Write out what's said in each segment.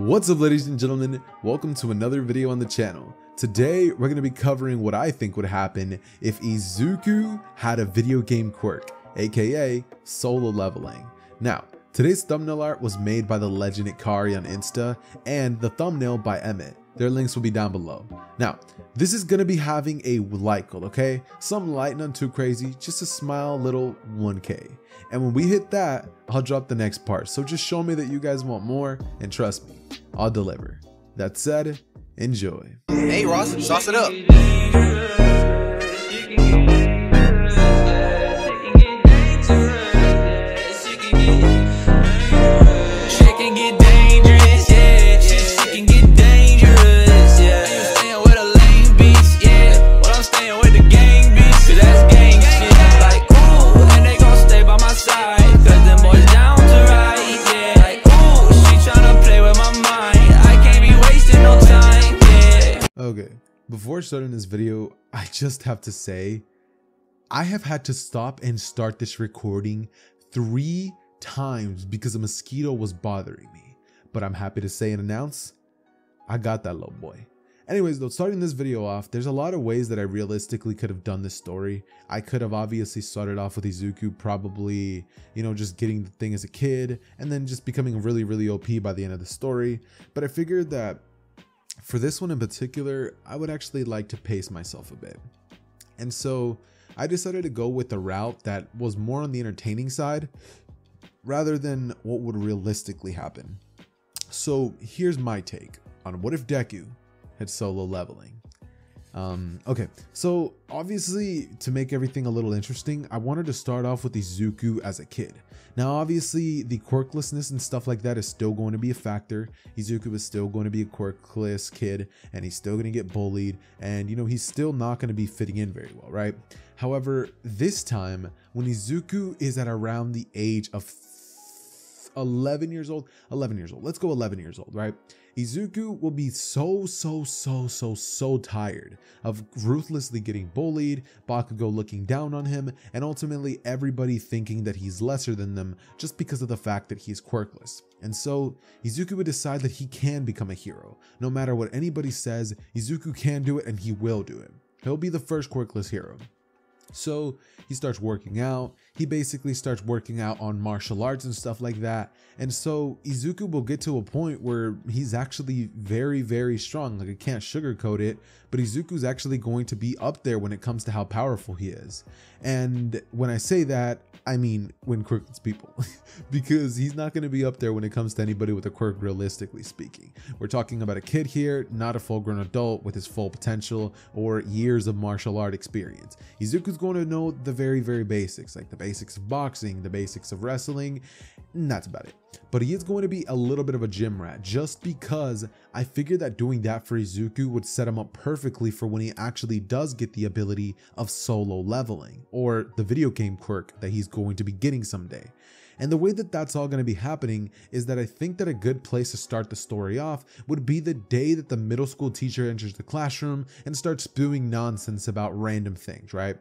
What's up ladies and gentlemen, welcome to another video on the channel. Today we're going to be covering what I think would happen if Izuku had a video game quirk, aka solo leveling. Now, today's thumbnail art was made by the legend Ikari on Insta and the thumbnail by Emmett. Their links will be down below. Now, this is gonna be having a light okay? Some light, none too crazy, just a smile little 1k. And when we hit that, I'll drop the next part. So just show me that you guys want more, and trust me, I'll deliver. That said, enjoy. Hey Ross, sauce it up. Before starting this video, I just have to say, I have had to stop and start this recording three times because a mosquito was bothering me. But I'm happy to say and announce, I got that little boy. Anyways, though, starting this video off, there's a lot of ways that I realistically could have done this story. I could have obviously started off with Izuku, probably, you know, just getting the thing as a kid, and then just becoming really, really OP by the end of the story. But I figured that for this one in particular, I would actually like to pace myself a bit. And so I decided to go with a route that was more on the entertaining side rather than what would realistically happen. So here's my take on what if Deku had solo leveling. Um, okay, so obviously to make everything a little interesting, I wanted to start off with Izuku as a kid. Now, obviously, the quirklessness and stuff like that is still going to be a factor. Izuku is still going to be a quirkless kid, and he's still going to get bullied, and you know, he's still not going to be fitting in very well, right? However, this time, when Izuku is at around the age of 11 years old 11 years old let's go 11 years old right izuku will be so so so so so tired of ruthlessly getting bullied bakugo looking down on him and ultimately everybody thinking that he's lesser than them just because of the fact that he's quirkless. And so izuku would decide that he can become a hero. No matter what anybody says izuku can do it and he will do it. He'll be the first quirkless hero. So he starts working out. He basically starts working out on martial arts and stuff like that. And so Izuku will get to a point where he's actually very, very strong. Like I can't sugarcoat it, but Izuku's actually going to be up there when it comes to how powerful he is. And when I say that, I mean when quirkless people, because he's not going to be up there when it comes to anybody with a quirk, realistically speaking. We're talking about a kid here, not a full grown adult with his full potential or years of martial art experience. Izuku's going to know the very, very basics, like the basics of boxing, the basics of wrestling, and that's about it. But he is going to be a little bit of a gym rat just because I figured that doing that for Izuku would set him up perfectly for when he actually does get the ability of solo leveling or the video game quirk that he's going to be getting someday. And the way that that's all going to be happening is that I think that a good place to start the story off would be the day that the middle school teacher enters the classroom and starts spewing nonsense about random things, right?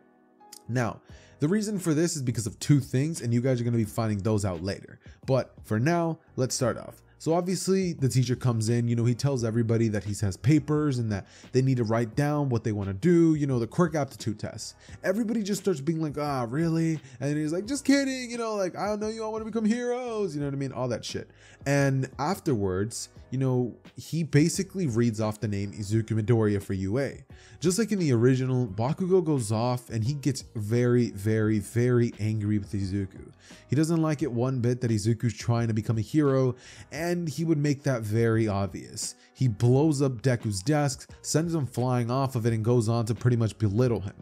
Now, the reason for this is because of two things, and you guys are going to be finding those out later. But for now, let's start off. So obviously the teacher comes in, you know, he tells everybody that he has papers and that they need to write down what they want to do, you know, the quirk aptitude test. Everybody just starts being like, ah, really? And he's like, just kidding, you know, like, I don't know, you all want to become heroes, you know what I mean? All that shit. And afterwards, you know, he basically reads off the name Izuku Midoriya for UA. Just like in the original, Bakugo goes off and he gets very, very, very angry with Izuku. He doesn't like it one bit that Izuku's trying to become a hero, and he would make that very obvious. He blows up Deku's desk, sends him flying off of it, and goes on to pretty much belittle him.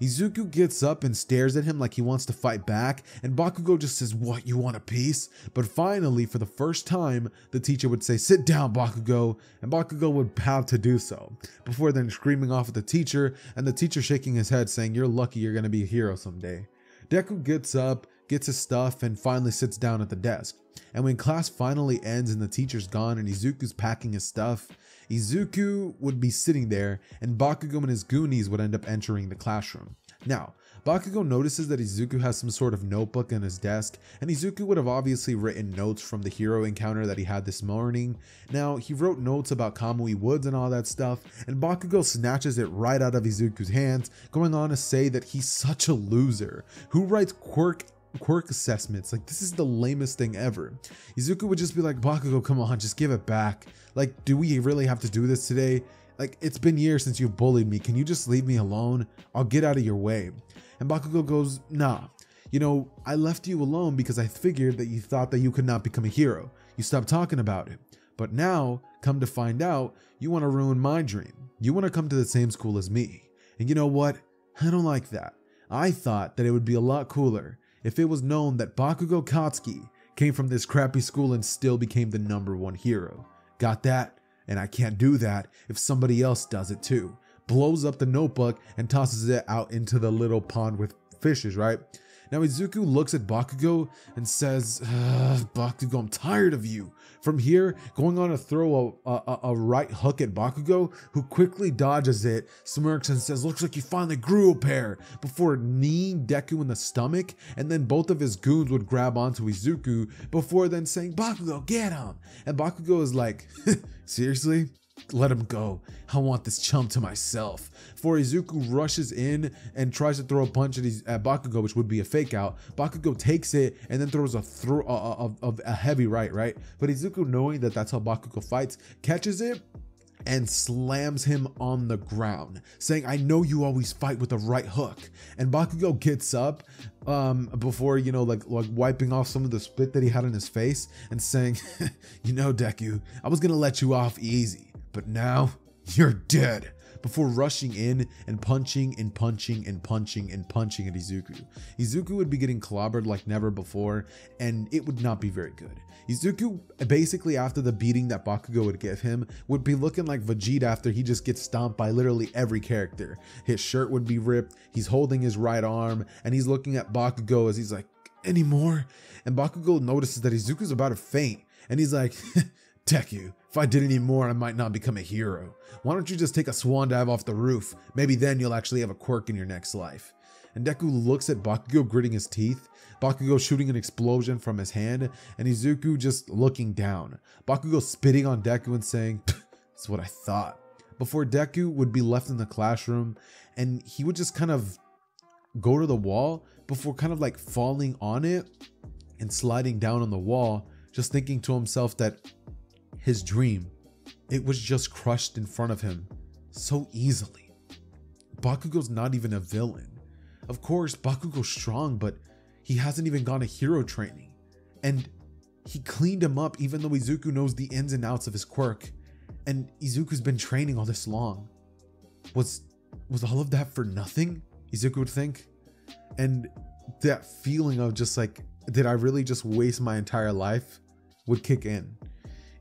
Izuku gets up and stares at him like he wants to fight back, and Bakugo just says, What, you want a piece? But finally, for the first time, the teacher would say, Sit down, Bakugo, and Bakugo would have to do so, before then screaming off at the teacher, and the teacher shaking his head, saying, You're lucky you're gonna be a hero someday. Deku gets up, gets his stuff, and finally sits down at the desk. And when class finally ends and the teacher's gone and Izuku's packing his stuff, Izuku would be sitting there and Bakugo and his goonies would end up entering the classroom. Now, Bakugo notices that Izuku has some sort of notebook in his desk, and Izuku would have obviously written notes from the hero encounter that he had this morning. Now, he wrote notes about Kamui Woods and all that stuff, and Bakugo snatches it right out of Izuku's hands, going on to say that he's such a loser. Who writes quirk quirk assessments. Like, this is the lamest thing ever. Izuku would just be like, Bakugo, come on, just give it back. Like, do we really have to do this today? Like, it's been years since you've bullied me. Can you just leave me alone? I'll get out of your way. And Bakugo goes, nah. You know, I left you alone because I figured that you thought that you could not become a hero. You stopped talking about it. But now, come to find out, you want to ruin my dream. You want to come to the same school as me. And you know what? I don't like that. I thought that it would be a lot cooler if it was known that Bakugo Katsuki came from this crappy school and still became the number one hero. Got that? And I can't do that if somebody else does it too. Blows up the notebook and tosses it out into the little pond with fishes, right? Now Izuku looks at Bakugo and says, Bakugo, I'm tired of you. From here, going on to throw a, a, a, right hook at Bakugo, who quickly dodges it, smirks and says, looks like you finally grew a pair, before kneeing Deku in the stomach, and then both of his goons would grab onto Izuku, before then saying, Bakugo, get him! And Bakugo is like, seriously? Let him go. I want this chump to myself. For Izuku rushes in and tries to throw a punch at, his, at Bakugo, which would be a fake out. Bakugo takes it and then throws a throw a, a, a heavy right, right? But Izuku, knowing that that's how Bakugo fights, catches it and slams him on the ground, saying, I know you always fight with a right hook. And Bakugo gets up um, before, you know, like, like wiping off some of the spit that he had in his face and saying, You know, Deku, I was gonna let you off easy but now you're dead. Before rushing in and punching and punching and punching and punching at Izuku. Izuku would be getting clobbered like never before, and it would not be very good. Izuku, basically after the beating that Bakugo would give him, would be looking like Vegeta after he just gets stomped by literally every character. His shirt would be ripped, he's holding his right arm, and he's looking at Bakugo as he's like, anymore? And Bakugo notices that Izuku's about to faint, and he's like, Deku, if I did any more, I might not become a hero. Why don't you just take a swan dive off the roof? Maybe then you'll actually have a quirk in your next life. And Deku looks at Bakugo gritting his teeth, Bakugo shooting an explosion from his hand, and Izuku just looking down. Bakugo spitting on Deku and saying, That's what I thought. Before Deku would be left in the classroom, and he would just kind of go to the wall before kind of like falling on it and sliding down on the wall, just thinking to himself that his dream, it was just crushed in front of him so easily. Bakugo's not even a villain. Of course, Bakugo's strong, but he hasn't even gone to hero training. And he cleaned him up even though Izuku knows the ins and outs of his quirk. And Izuku's been training all this long. Was was all of that for nothing? Izuku would think. And that feeling of just like, did I really just waste my entire life? would kick in.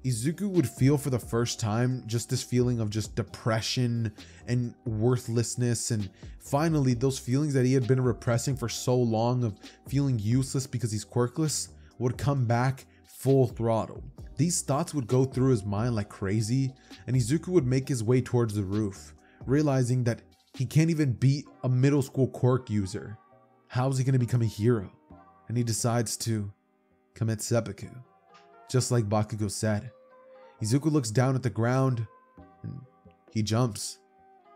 Izuku would feel for the first time just this feeling of just depression and worthlessness and finally those feelings that he had been repressing for so long of feeling useless because he's quirkless would come back full throttle. These thoughts would go through his mind like crazy and Izuku would make his way towards the roof, realizing that he can't even beat a middle school quirk user. How is he going to become a hero? And he decides to commit seppuku just like Bakugo said. Izuku looks down at the ground and he jumps.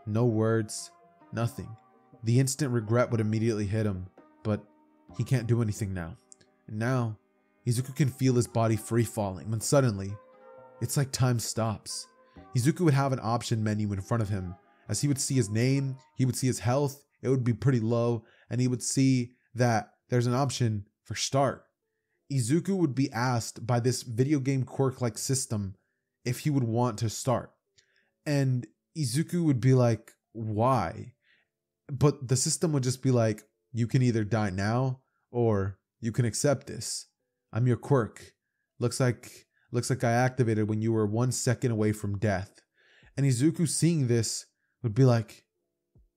No words, nothing. The instant regret would immediately hit him, but he can't do anything now. And now, Izuku can feel his body free falling when suddenly, it's like time stops. Izuku would have an option menu in front of him. As he would see his name, he would see his health, it would be pretty low, and he would see that there's an option for start. Izuku would be asked by this video game quirk like system if he would want to start. And Izuku would be like, why? But the system would just be like, you can either die now or you can accept this. I'm your quirk. Looks like looks like I activated when you were one second away from death. And Izuku seeing this would be like,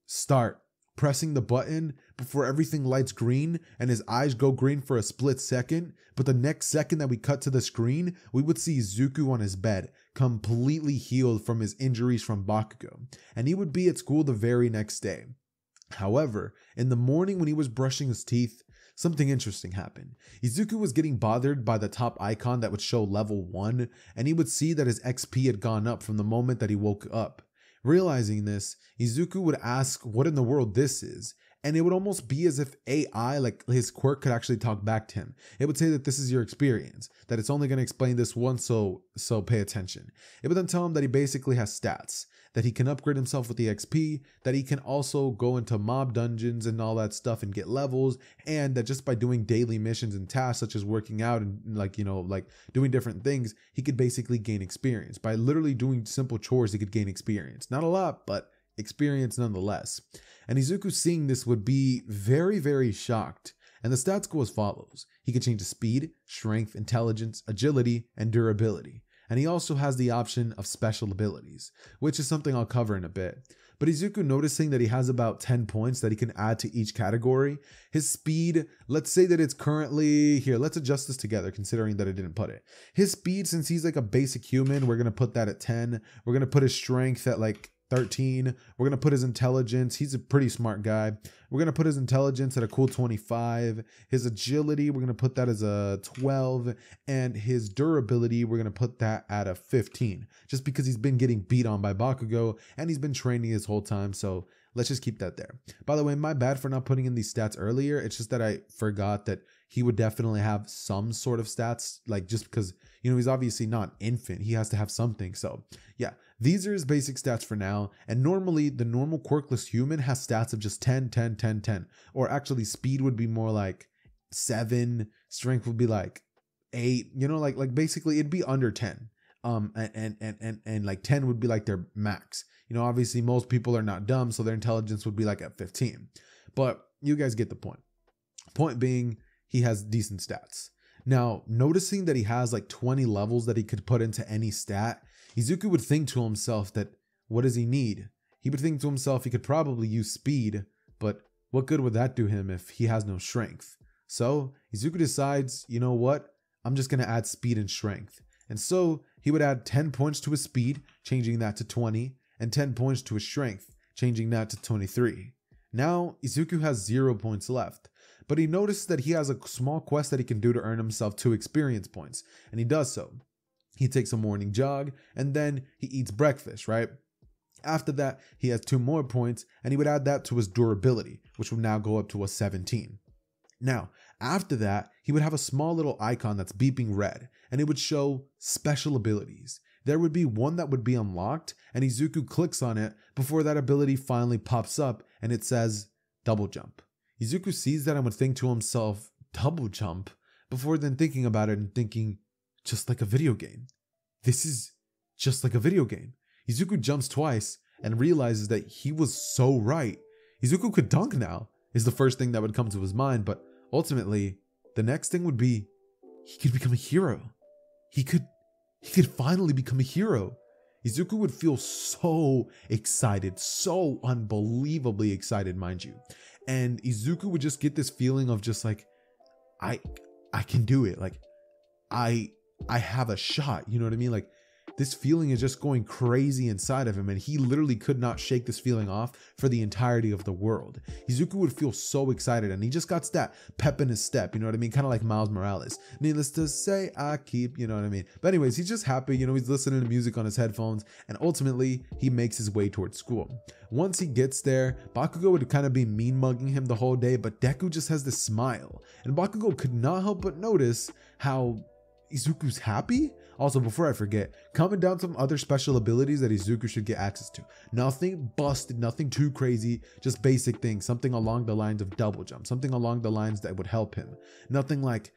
start pressing the button before everything lights green and his eyes go green for a split second. But the next second that we cut to the screen, we would see Izuku on his bed, completely healed from his injuries from Bakugo, and he would be at school the very next day. However, in the morning when he was brushing his teeth, something interesting happened. Izuku was getting bothered by the top icon that would show level 1, and he would see that his XP had gone up from the moment that he woke up. Realizing this, Izuku would ask what in the world this is, and it would almost be as if AI, like his quirk, could actually talk back to him. It would say that this is your experience, that it's only going to explain this once, so so pay attention. It would then tell him that he basically has stats, that he can upgrade himself with the XP, that he can also go into mob dungeons and all that stuff and get levels, and that just by doing daily missions and tasks such as working out and like you know like doing different things, he could basically gain experience. By literally doing simple chores, he could gain experience. Not a lot, but experience nonetheless. And Izuku seeing this would be very, very shocked. And the stats go as follows he can change his speed, strength, intelligence, agility, and durability. And he also has the option of special abilities, which is something I'll cover in a bit. But Izuku noticing that he has about 10 points that he can add to each category. His speed, let's say that it's currently here, let's adjust this together considering that I didn't put it. His speed, since he's like a basic human, we're gonna put that at 10. We're gonna put his strength at like 13. We're going to put his intelligence. He's a pretty smart guy. We're going to put his intelligence at a cool 25. His agility, we're going to put that as a 12. And his durability, we're going to put that at a 15. Just because he's been getting beat on by Bakugo and he's been training his whole time. So let's just keep that there. By the way, my bad for not putting in these stats earlier. It's just that I forgot that he would definitely have some sort of stats, like just because, you know, he's obviously not infant. He has to have something. So, yeah, these are his basic stats for now. And normally, the normal quirkless human has stats of just 10, 10, 10, 10. Or actually, speed would be more like 7, strength would be like 8, you know, like like basically it'd be under 10. Um and and and and, and like 10 would be like their max. You know, obviously most people are not dumb, so their intelligence would be like at 15. But you guys get the point. Point being, he has decent stats. Now, noticing that he has like 20 levels that he could put into any stat, Izuku would think to himself that what does he need? He would think to himself he could probably use speed, but what good would that do him if he has no strength? So, Izuku decides, you know what? I'm just going to add speed and strength. And so, he would add 10 points to his speed, changing that to 20, and 10 points to his strength, changing that to 23. Now, Izuku has 0 points left, but he notices that he has a small quest that he can do to earn himself 2 experience points, and he does so. He takes a morning jog, and then he eats breakfast, right? After that, he has 2 more points, and he would add that to his durability, which would now go up to a 17. Now, after that, he would have a small little icon that's beeping red, and it would show special abilities there would be one that would be unlocked, and Izuku clicks on it before that ability finally pops up and it says double jump. Izuku sees that and would think to himself, double jump, before then thinking about it and thinking, just like a video game. This is just like a video game. Izuku jumps twice and realizes that he was so right. Izuku could dunk now, is the first thing that would come to his mind, but ultimately, the next thing would be he could become a hero. He could he could finally become a hero. Izuku would feel so excited, so unbelievably excited, mind you. And Izuku would just get this feeling of just like, I I can do it. Like I I have a shot. You know what I mean? Like this feeling is just going crazy inside of him, and he literally could not shake this feeling off for the entirety of the world. Izuku would feel so excited, and he just got that pep in his step, you know what I mean? Kind of like Miles Morales. Needless to say, I keep, you know what I mean? But, anyways, he's just happy, you know, he's listening to music on his headphones, and ultimately, he makes his way towards school. Once he gets there, Bakugo would kind of be mean mugging him the whole day, but Deku just has this smile, and Bakugo could not help but notice how Izuku's happy also, before I forget, comment down some other special abilities that Izuku should get access to. Nothing busted, nothing too crazy, just basic things. Something along the lines of double jump, something along the lines that would help him. Nothing like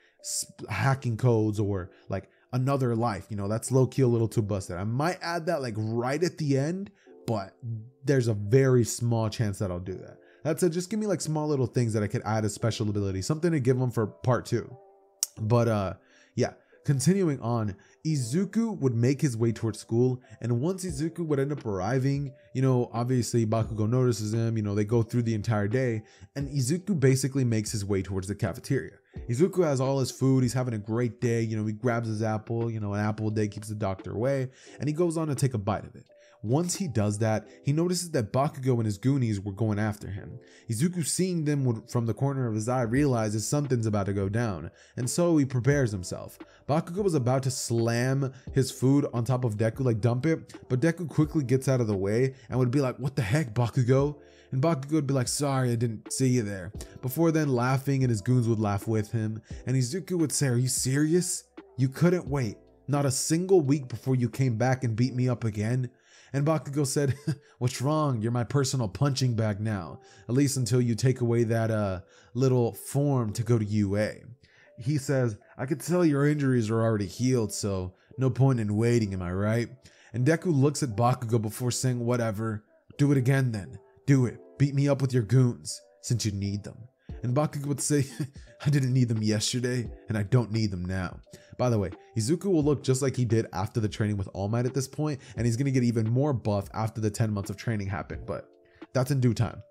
hacking codes or like another life. You know, that's low key a little too busted. I might add that like right at the end, but there's a very small chance that I'll do that. That's it. Just give me like small little things that I could add as special ability, something to give them for part two. But uh, yeah. Continuing on, Izuku would make his way towards school, and once Izuku would end up arriving, you know, obviously Bakugo notices him, you know, they go through the entire day, and Izuku basically makes his way towards the cafeteria. Izuku has all his food, he's having a great day, you know, he grabs his apple, you know, an apple a day keeps the doctor away, and he goes on to take a bite of it. Once he does that, he notices that Bakugo and his goonies were going after him. Izuku, seeing them from the corner of his eye, realizes something's about to go down, and so he prepares himself. Bakugo was about to slam his food on top of Deku, like dump it, but Deku quickly gets out of the way and would be like, What the heck, Bakugo? And Bakugo would be like, Sorry, I didn't see you there. Before then, laughing, and his goons would laugh with him, and Izuku would say, Are you serious? You couldn't wait. Not a single week before you came back and beat me up again. And Bakugo said, What's wrong? You're my personal punching bag now. At least until you take away that uh little form to go to UA. He says, I could tell your injuries are already healed, so no point in waiting, am I right? And Deku looks at Bakugo before saying, Whatever. Do it again then. Do it. Beat me up with your goons, since you need them. And Bakugo would say, I didn't need them yesterday, and I don't need them now. By the way, Izuku will look just like he did after the training with All Might at this point, and he's gonna get even more buff after the 10 months of training happened, but that's in due time.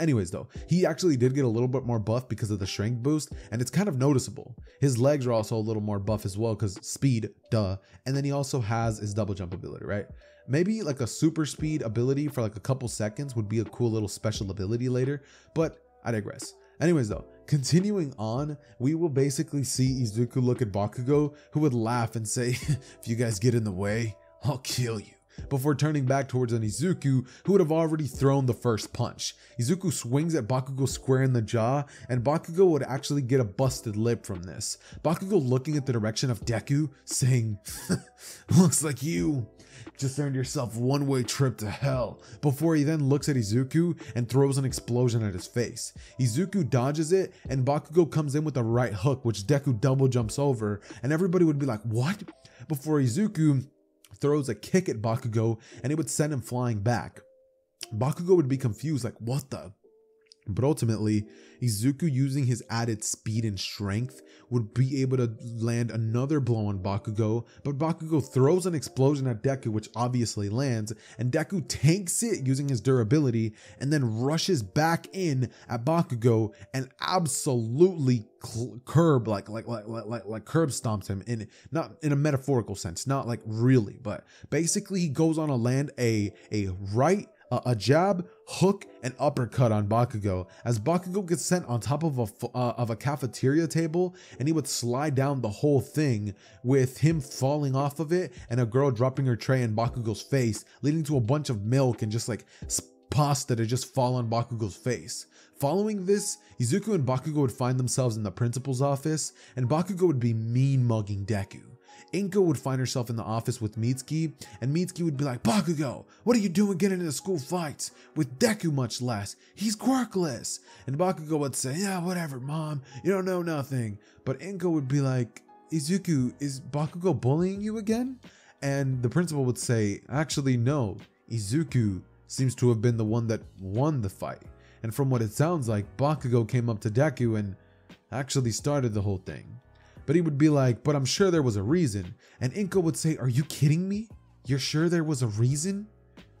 Anyways, though, he actually did get a little bit more buff because of the strength boost, and it's kind of noticeable. His legs are also a little more buff as well because speed, duh. And then he also has his double jump ability, right? Maybe like a super speed ability for like a couple seconds would be a cool little special ability later, but I digress. Anyways, though, continuing on, we will basically see Izuku look at Bakugo, who would laugh and say, If you guys get in the way, I'll kill you. Before turning back towards an Izuku, who would have already thrown the first punch. Izuku swings at Bakugo square in the jaw, and Bakugo would actually get a busted lip from this. Bakugo looking at the direction of Deku, saying, Looks like you just earned yourself one way trip to hell. Before he then looks at Izuku and throws an explosion at his face. Izuku dodges it, and Bakugo comes in with a right hook, which Deku double jumps over, and everybody would be like, What? Before Izuku throws a kick at Bakugo, and it would send him flying back. Bakugo would be confused, like, What the? But ultimately, Izuku using his added speed and strength would be able to land another blow on Bakugo, but Bakugo throws an explosion at Deku, which obviously lands, and Deku tanks it using his durability and then rushes back in at Bakugo and absolutely curb like like like like like, like curb stomps him in not in a metaphorical sense, not like really, but basically he goes on to land a a right a, jab, hook, and uppercut on Bakugo as Bakugo gets sent on top of a uh, of a cafeteria table, and he would slide down the whole thing with him falling off of it and a girl dropping her tray in Bakugo's face, leading to a bunch of milk and just like pasta to just fall on Bakugo's face. Following this, Izuku and Bakugo would find themselves in the principal's office, and Bakugo would be mean mugging Deku. Inko would find herself in the office with Mitsuki, and Mitsuki would be like, Bakugo, what are you doing getting into school fights? With Deku much less. He's quirkless. And Bakugo would say, Yeah, whatever, mom. You don't know nothing. But Inko would be like, Izuku, is Bakugo bullying you again? And the principal would say, Actually, no. Izuku seems to have been the one that won the fight. And from what it sounds like, Bakugo came up to Deku and actually started the whole thing. But he would be like, but I'm sure there was a reason. And Inko would say, Are you kidding me? You're sure there was a reason?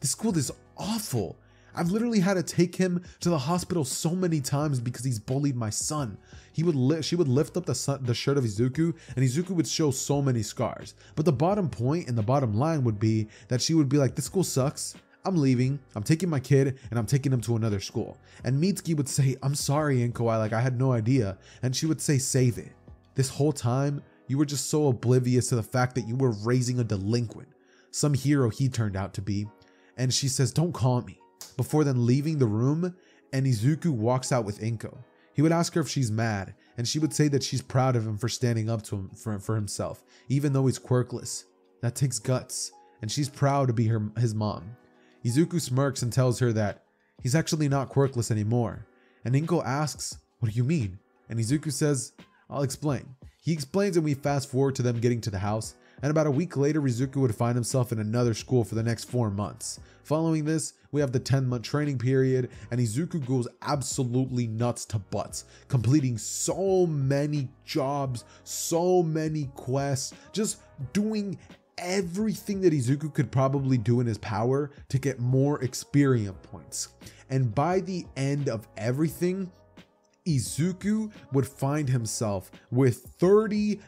This school is awful. I've literally had to take him to the hospital so many times because he's bullied my son. He would li- she would lift up the the shirt of Izuku, and Izuku would show so many scars. But the bottom point and the bottom line would be that she would be like, "This school sucks. I'm leaving. I'm taking my kid and I'm taking him to another school." And Mitsuki would say, "I'm sorry, Inko. I like I had no idea." And she would say, "Save it." This whole time, you were just so oblivious to the fact that you were raising a delinquent, some hero he turned out to be. And she says, Don't call me. Before then leaving the room, and Izuku walks out with Inko. He would ask her if she's mad, and she would say that she's proud of him for standing up to him for, for himself, even though he's quirkless. That takes guts, and she's proud to be her his mom. Izuku smirks and tells her that he's actually not quirkless anymore. And Inko asks, What do you mean? And Izuku says, I'll explain. He explains, and we fast forward to them getting to the house. And about a week later, Izuku would find himself in another school for the next four months. Following this, we have the 10 month training period, and Izuku goes absolutely nuts to butts, completing so many jobs, so many quests, just doing everything that Izuku could probably do in his power to get more experience points. And by the end of everything, Izuku would find himself with 30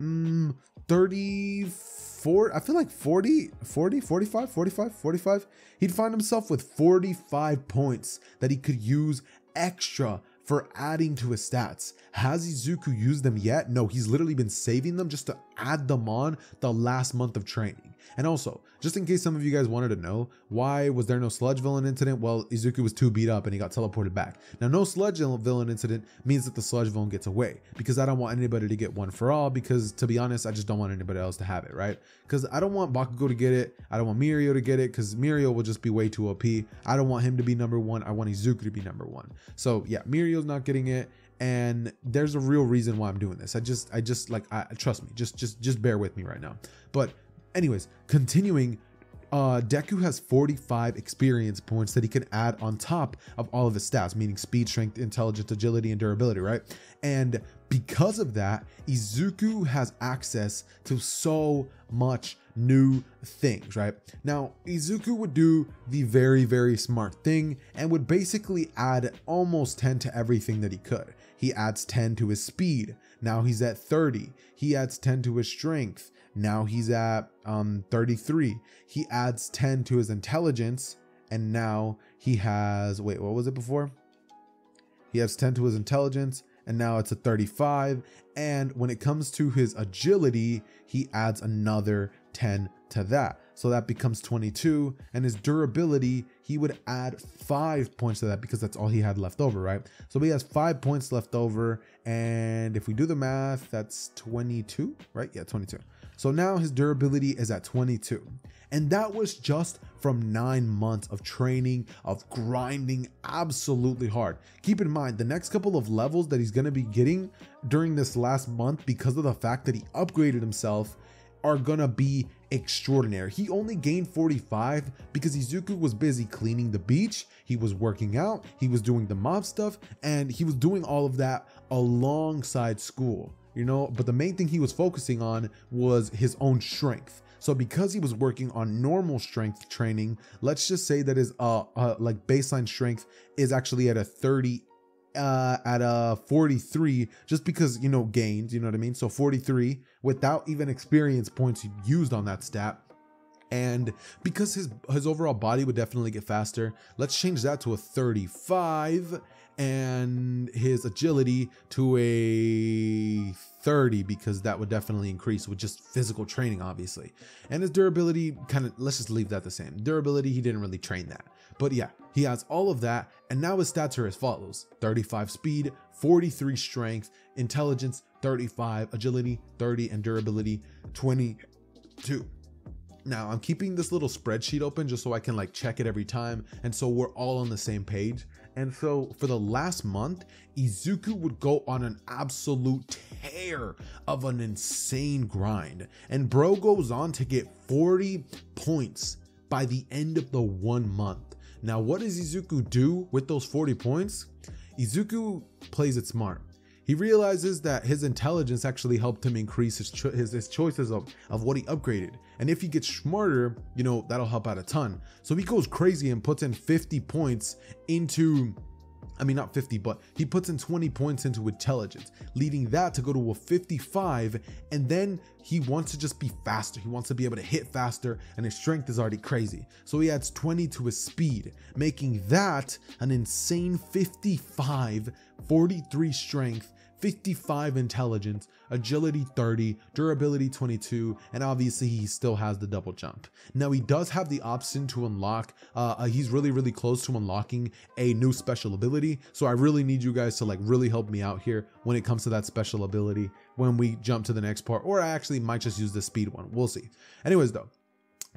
mm, 34 i feel like 40 40 45 45 45 he'd find himself with 45 points that he could use extra for adding to his stats. Has Izuku used them yet? No, he's literally been saving them just to add them on the last month of training. And also, just in case some of you guys wanted to know, why was there no sludge villain incident? Well, Izuku was too beat up and he got teleported back. Now, no sludge villain incident means that the sludge villain gets away because I don't want anybody to get one for all because to be honest, I just don't want anybody else to have it, right? Because I don't want Bakugo to get it. I don't want Mirio to get it because Mirio will just be way too OP. I don't want him to be number one. I want Izuku to be number one. So yeah, Mirio's not getting it and there's a real reason why I'm doing this. I just I just like I trust me. Just just just bear with me right now. But anyways, continuing uh, Deku has 45 experience points that he can add on top of all of his stats, meaning speed, strength, intelligence, agility, and durability, right? And because of that, Izuku has access to so much new things, right? Now, Izuku would do the very, very smart thing and would basically add almost 10 to everything that he could. He adds 10 to his speed. Now he's at 30. He adds 10 to his strength. Now he's at um, 33. He adds 10 to his intelligence. And now he has, wait, what was it before? He has 10 to his intelligence and now it's a 35. And when it comes to his agility, he adds another 10 to that. So that becomes 22. And his durability, he would add five points to that because that's all he had left over, right? So he has five points left over. And if we do the math, that's 22, right? Yeah, 22. So now his durability is at 22. And that was just from nine months of training, of grinding absolutely hard. Keep in mind, the next couple of levels that he's going to be getting during this last month, because of the fact that he upgraded himself, are going to be extraordinary. He only gained 45 because Izuku was busy cleaning the beach, he was working out, he was doing the mob stuff, and he was doing all of that alongside school you know, but the main thing he was focusing on was his own strength. So because he was working on normal strength training, let's just say that his uh, uh like baseline strength is actually at a 30 uh at a 43 just because you know gains you know what i mean so 43 without even experience points used on that stat and because his his overall body would definitely get faster let's change that to a 35 and his agility to a 30 because that would definitely increase with just physical training obviously. And his durability kind of let's just leave that the same. Durability he didn't really train that. But yeah he has all of that and now his stats are as follows. 35 speed 43 strength intelligence 35 agility 30 and durability 22 now I'm keeping this little spreadsheet open just so I can like check it every time and so we're all on the same page. And so for the last month, Izuku would go on an absolute tear of an insane grind. And bro goes on to get 40 points by the end of the one month. Now what does Izuku do with those 40 points? Izuku plays it smart he realizes that his intelligence actually helped him increase his, cho- his, his choices of, of what he upgraded. And if he gets smarter, you know, that'll help out a ton. So he goes crazy and puts in 50 points into I mean, not 50, but he puts in 20 points into intelligence, leading that to go to a 55. And then he wants to just be faster. He wants to be able to hit faster, and his strength is already crazy. So he adds 20 to his speed, making that an insane 55, 43 strength, 55 intelligence, agility 30, durability 22, and obviously he still has the double jump. Now he does have the option to unlock, uh, uh, he's really, really close to unlocking a new special ability. So I really need you guys to like really help me out here when it comes to that special ability when we jump to the next part, or I actually might just use the speed one. We'll see. Anyways though,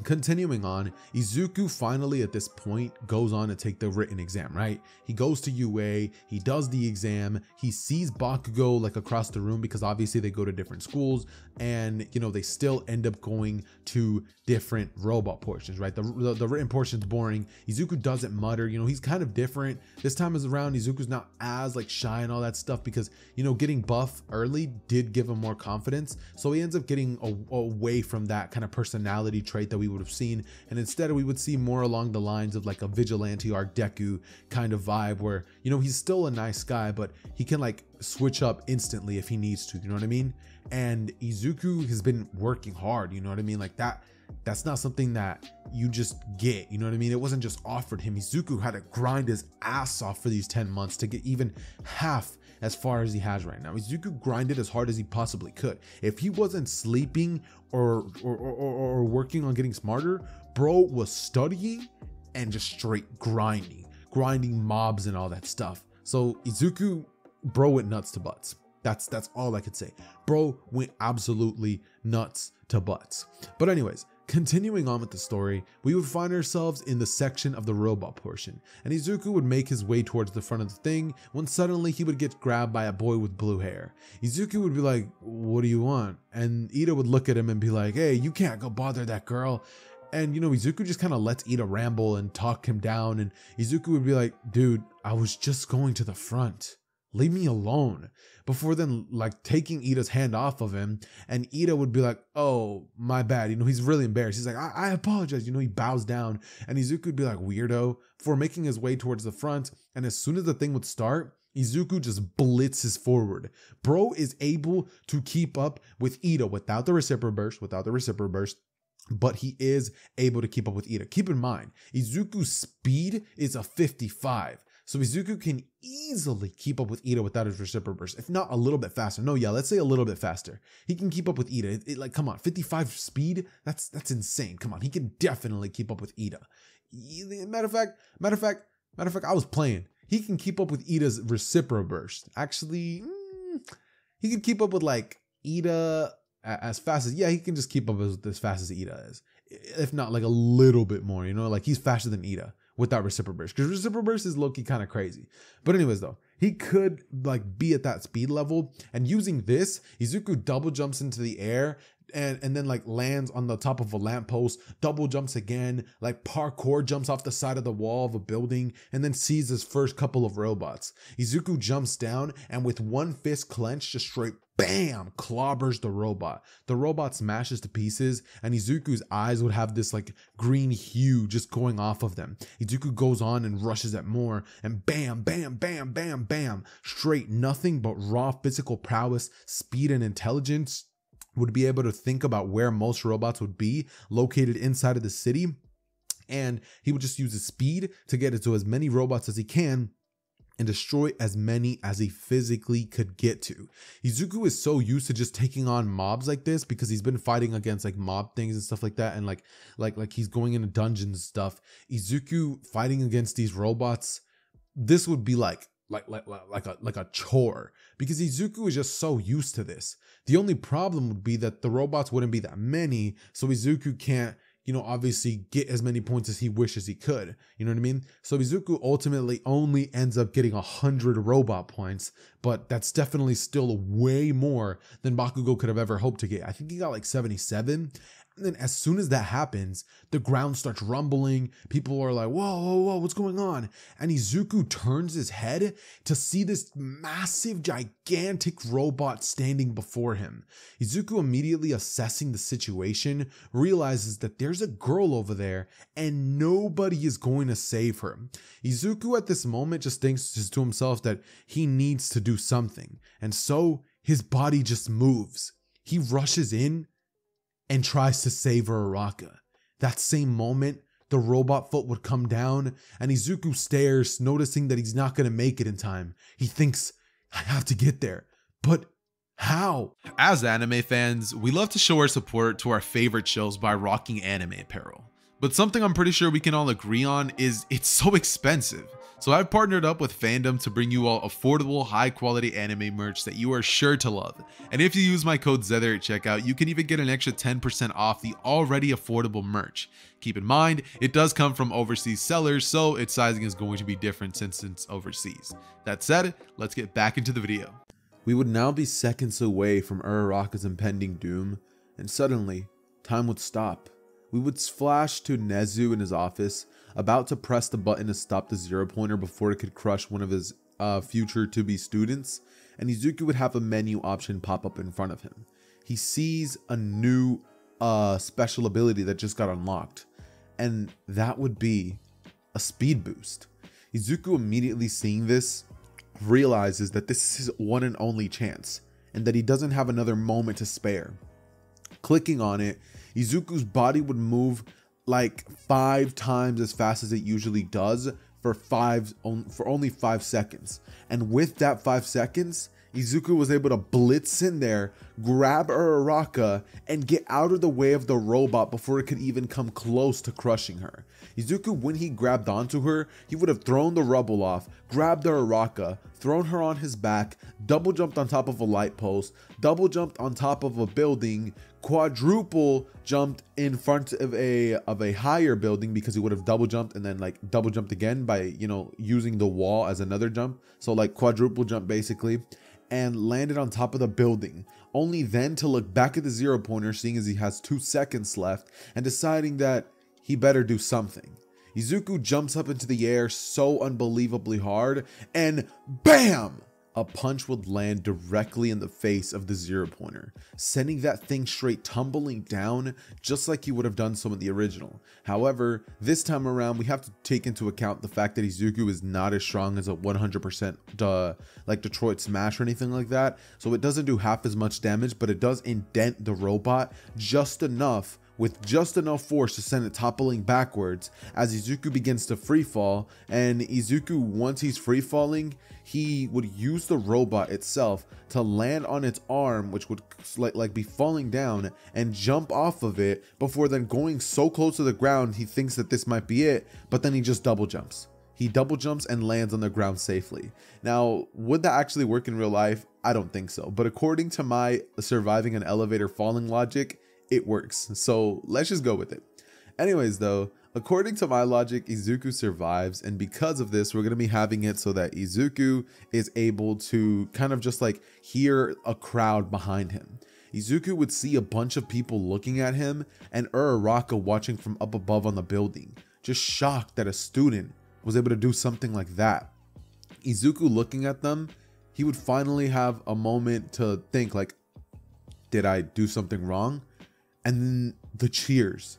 Continuing on, Izuku finally at this point goes on to take the written exam, right? He goes to UA, he does the exam, he sees Bakugo like across the room because obviously they go to different schools and you know they still end up going to different robot portions, right? The, the, the written portion's boring. Izuku doesn't mutter, you know, he's kind of different. This time is around, Izuku's not as like shy and all that stuff because you know getting buff early did give him more confidence. So he ends up getting a, away from that kind of personality trait that we we would have seen. And instead, we would see more along the lines of like a vigilante Art Deku kind of vibe where, you know, he's still a nice guy, but he can like switch up instantly if he needs to. You know what I mean? And Izuku has been working hard. You know what I mean? Like that that's not something that you just get. You know what I mean? It wasn't just offered him. Izuku had to grind his ass off for these 10 months to get even half as far as he has right now. Izuku grinded as hard as he possibly could. If he wasn't sleeping or or, or, or working on getting smarter, bro was studying and just straight grinding, grinding mobs and all that stuff. So Izuku, bro went nuts to butts. That's that's all I could say. Bro went absolutely nuts to butts. But anyways, Continuing on with the story, we would find ourselves in the section of the robot portion, and Izuku would make his way towards the front of the thing when suddenly he would get grabbed by a boy with blue hair. Izuku would be like, What do you want? And Iida would look at him and be like, Hey, you can't go bother that girl. And you know, Izuku just kind of lets Iida ramble and talk him down, and Izuku would be like, Dude, I was just going to the front. Leave me alone before then like taking Iida's hand off of him and Iida would be like, oh, my bad. You know, he's really embarrassed. He's like, I, I apologize. You know, he bows down and Izuku would be like, weirdo for making his way towards the front. And as soon as the thing would start, Izuku just blitzes forward. Bro is able to keep up with Iida without the reciprocal burst, without the reciprocal burst, but he is able to keep up with Iida. Keep in mind, Izuku's speed is a 55. So Izuku can easily keep up with Iida without his reciprocal burst, if not a little bit faster. No, yeah, let's say a little bit faster. He can keep up with Iida. It, it, like, come on, 55 speed? That's that's insane. Come on, he can definitely keep up with Iida. Matter of fact, matter of fact, matter of fact, I was playing. He can keep up with Iida's reciprocal burst. Actually, mm, he can keep up with like Iida as fast as yeah, he can just keep up as, as fast as Iida is, if not like a little bit more. You know, like he's faster than Iida without reciprocal because reciprocal is low key kind of crazy. But anyways, though, he could like be at that speed level and using this, Izuku double jumps into the air and and then like lands on the top of a lamppost, double jumps again, like parkour jumps off the side of the wall of a building, and then sees his first couple of robots. Izuku jumps down and with one fist clenched, just straight bam, clobbers the robot. The robot smashes to pieces, and Izuku's eyes would have this like green hue just going off of them. Izuku goes on and rushes at more, and bam, bam, bam, bam, bam, straight nothing but raw physical prowess, speed, and intelligence would be able to think about where most robots would be located inside of the city. And he would just use his speed to get into as many robots as he can and destroy as many as he physically could get to. Izuku is so used to just taking on mobs like this because he's been fighting against like mob things and stuff like that and like like like he's going into dungeons stuff. Izuku fighting against these robots this would be like like like like a like a chore because Izuku is just so used to this. The only problem would be that the robots wouldn't be that many, so Izuku can't, you know, obviously get as many points as he wishes he could. You know what I mean? So Izuku ultimately only ends up getting a hundred robot points, but that's definitely still way more than Bakugo could have ever hoped to get. I think he got like 77, and then as soon as that happens, the ground starts rumbling. People are like, whoa, whoa, whoa, what's going on? And Izuku turns his head to see this massive, gigantic robot standing before him. Izuku immediately assessing the situation, realizes that there's a girl over there and nobody is going to save her. Izuku at this moment just thinks to himself that he needs to do something. And so his body just moves. He rushes in and tries to save Uraraka. That same moment, the robot foot would come down, and Izuku stares, noticing that he's not gonna make it in time. He thinks, I have to get there. But how? As anime fans, we love to show our support to our favorite shows by rocking anime apparel. But something I'm pretty sure we can all agree on is it's so expensive. So I've partnered up with Fandom to bring you all affordable, high quality anime merch that you are sure to love. And if you use my code Xehther at checkout, you can even get an extra 10% off the already affordable merch. Keep in mind, it does come from overseas sellers, so its sizing is going to be different since it's overseas. That said, let's get back into the video. We would now be seconds away from Uraraka's impending doom, and suddenly, time would stop. We would flash to Nezu in his office, about to press the button to stop the zero pointer before it could crush one of his uh, future to be students, and Izuku would have a menu option pop up in front of him. He sees a new a special ability that just got unlocked, and that would be a speed boost. Izuku immediately seeing this realizes that this is his one and only chance and that he doesn't have another moment to spare. Clicking on it, Izuku's body would move like five times as fast as it usually does for five for only five seconds. And with that five seconds, Izuku was able to blitz in there, grab Uraraka, and get out of the way of the robot before it could even come close to crushing her. Izuku, when he grabbed onto her, he would have thrown the rubble off, grabbed Uraraka, thrown her on his back, double jumped on top of a light post, double jumped on top of a building, quadruple jumped in front of a of a higher building because he would have double jumped and then like double jumped again by you know using the wall as another jump so like quadruple jump basically and landed on top of the building, only then to look back at the zero pointer, seeing as he has two seconds left, and deciding that he better do something. Izuku jumps up into the air so unbelievably hard, and BAM! a punch would land directly in the face of the zero pointer, sending that thing straight tumbling down just like he would have done so in the original. However, this time around, we have to take into account the fact that Izuku is not as strong as a 100% uh, like Detroit Smash or anything like that, so it doesn't do half as much damage, but it does indent the robot just enough with just enough force to send it toppling backwards as Izuku begins to free fall. And Izuku, once he's free falling, he would use the robot itself to land on its arm, which would like, like be falling down and jump off of it before then going so close to the ground he thinks that this might be it, but then he just double jumps. He double jumps and lands on the ground safely. Now, would that actually work in real life? I don't think so. But according to my surviving an elevator falling logic, it works. So let's just go with it. Anyways, though, according to my logic, Izuku survives, and because of this, we're gonna be having it so that Izuku is able to kind of just like hear a crowd behind him. Izuku would see a bunch of people looking at him and Uraraka watching from up above on the building, just shocked that a student was able to do something like that. Izuku looking at them, he would finally have a moment to think like, did I do something wrong? And then the cheers.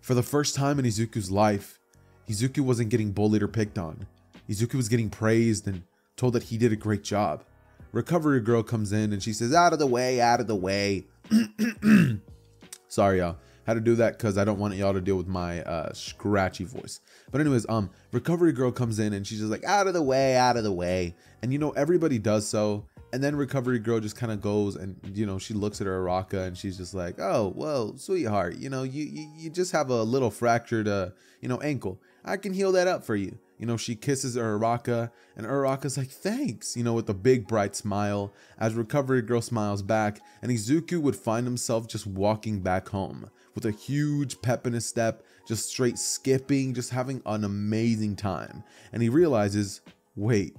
For the first time in Izuku's life, Izuku wasn't getting bullied or picked on. Izuku was getting praised and told that he did a great job. Recovery Girl comes in and she says, Out of the way, out of the way. Sorry, y'all. Had to do that because I don't want y'all to deal with my uh, scratchy voice. But anyways, um, Recovery Girl comes in and she's just like, out of the way, out of the way. And you know, everybody does so. And then Recovery Girl just kind of goes and you know she looks at Uraraka and she's just like, "Oh, well, sweetheart, you know you you, you just have a little fractured uh you know ankle. I can heal that up for you." You know she kisses Uraraka and Uraraka's like, "Thanks," you know with a big bright smile as Recovery Girl smiles back and Izuku would find himself just walking back home with a huge pep in his step, just straight skipping, just having an amazing time. And he realizes, "Wait,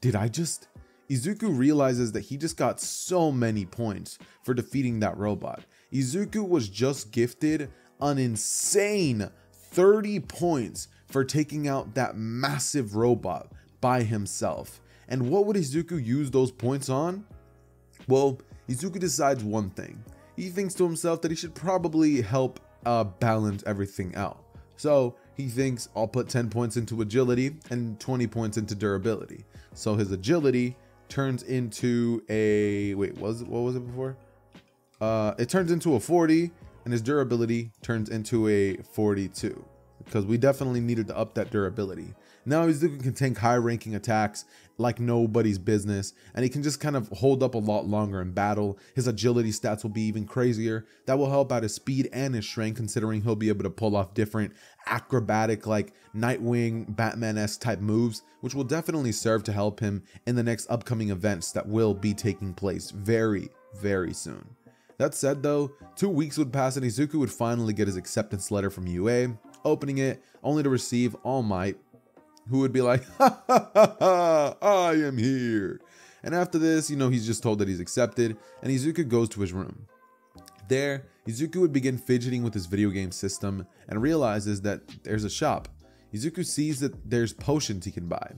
did I just Izuku realizes that he just got so many points for defeating that robot. Izuku was just gifted an insane 30 points for taking out that massive robot by himself. And what would Izuku use those points on? Well, Izuku decides one thing. He thinks to himself that he should probably help uh, balance everything out. So he thinks I'll put 10 points into agility and 20 points into durability. So his agility turns into a wait was what was it before? Uh it turns into a 40 and his durability turns into a 42 because we definitely needed to up that durability. Now he's looking can tank high ranking attacks like nobody's business and he can just kind of hold up a lot longer in battle. His agility stats will be even crazier. That will help out his speed and his strength considering he'll be able to pull off different acrobatic like nightwing batman-esque type moves which will definitely serve to help him in the next upcoming events that will be taking place very very soon. That said though two weeks would pass and izuku would finally get his acceptance letter from ua opening it only to receive all might who would be like, ha, ha, ha, ha, I am here. And after this, you know, he's just told that he's accepted, and Izuku goes to his room. There, Izuku would begin fidgeting with his video game system and realizes that there's a shop. Izuku sees that there's potions he can buy,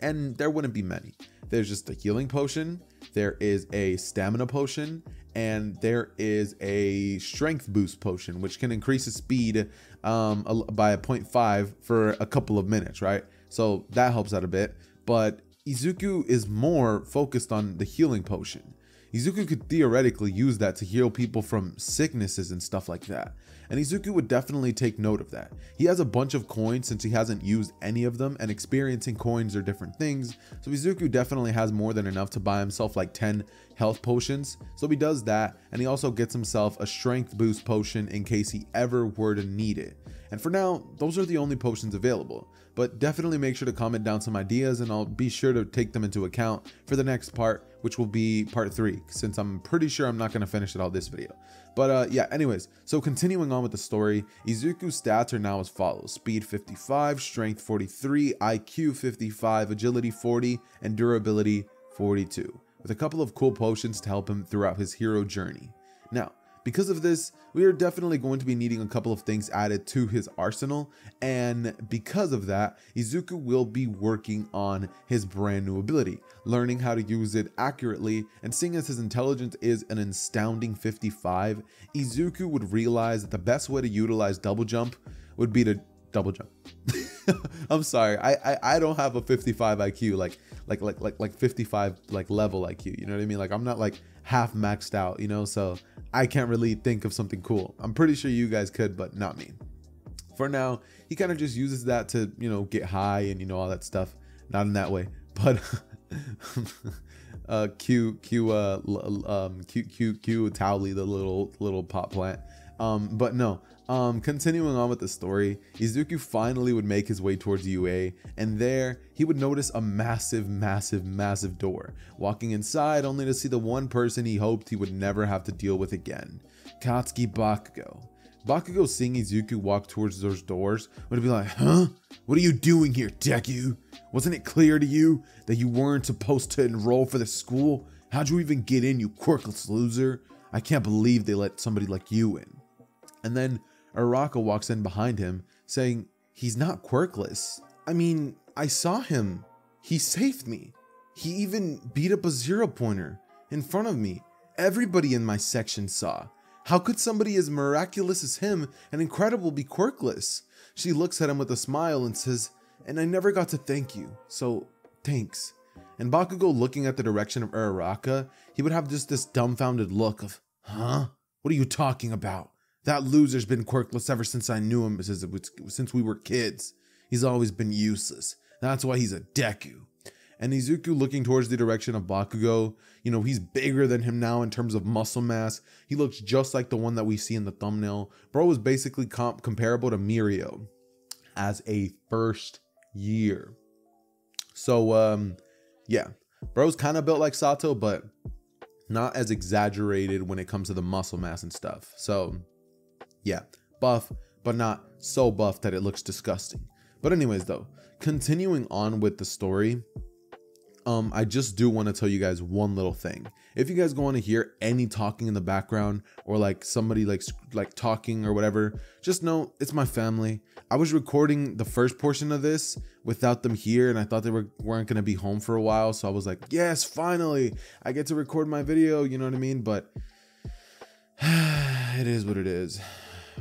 and there wouldn't be many. There's just a healing potion, there is a stamina potion, and there is a strength boost potion which can increase his speed um, a- by a 0.5 for a couple of minutes, right? So that helps out a bit. But Izuku is more focused on the healing potion. Izuku could theoretically use that to heal people from sicknesses and stuff like that. And Izuku would definitely take note of that. He has a bunch of coins since he hasn't used any of them, and experiencing coins are different things. So Izuku definitely has more than enough to buy himself like 10 health potions. So he does that, and he also gets himself a strength boost potion in case he ever were to need it. And for now, those are the only potions available. But definitely make sure to comment down some ideas and I'll be sure to take them into account for the next part, which will be part three, since I'm pretty sure I'm not to finish it all this video. But uh, yeah, anyways, so continuing on with the story, Izuku's stats are now as follows speed 55, strength 43, IQ 55, agility 40, and durability 42, with a couple of cool potions to help him throughout his hero journey. Now, because of this, we are definitely going to be needing a couple of things added to his arsenal, and because of that, Izuku will be working on his brand new ability, learning how to use it accurately, and seeing as his intelligence is an astounding 55, Izuku would realize that the best way to utilize double jump would be to double jump. I'm sorry, I, I I don't have a 55 IQ like like like like like 55 like level IQ. You know what I mean? Like I'm not like half maxed out. You know, so I can't really think of something cool. I'm pretty sure you guys could, but not me. For now, he kind of just uses that to you know get high and you know all that stuff. Not in that way, but. uh q q uh um q q q Towley, the little little pot plant um but no um, continuing on with the story, Izuku finally would make his way towards UA, and there he would notice a massive, massive, massive door. Walking inside, only to see the one person he hoped he would never have to deal with again Katsuki Bakugo. Bakugo seeing Izuku walk towards those doors would be like, huh? What are you doing here, Deku? Wasn't it clear to you that you weren't supposed to enroll for the school? How'd you even get in, you quirkless loser? I can't believe they let somebody like you in. And then Uraraka walks in behind him, saying, He's not quirkless. I mean, I saw him. He saved me. He even beat up a zero pointer in front of me. Everybody in my section saw. How could somebody as miraculous as him and incredible be quirkless? She looks at him with a smile and says, And I never got to thank you, so thanks. And Bakugo looking at the direction of Uraraka, he would have just this dumbfounded look of, Huh? What are you talking about? That loser's been quirkless ever since I knew him, since we were kids. He's always been useless. That's why he's a Deku. And Izuku looking towards the direction of Bakugo, you know, he's bigger than him now in terms of muscle mass. He looks just like the one that we see in the thumbnail. Bro is basically comp- comparable to Mirio as a first year. So, um, yeah, bro's kind of built like Sato, but not as exaggerated when it comes to the muscle mass and stuff. So, yeah, buff, but not so buff that it looks disgusting. But anyways, though, continuing on with the story, um, I just do want to tell you guys one little thing. If you guys want to hear any talking in the background or like somebody like like talking or whatever, just know it's my family. I was recording the first portion of this without them here, and I thought they were weren't gonna be home for a while, so I was like, yes, finally, I get to record my video. You know what I mean? But it is what it is.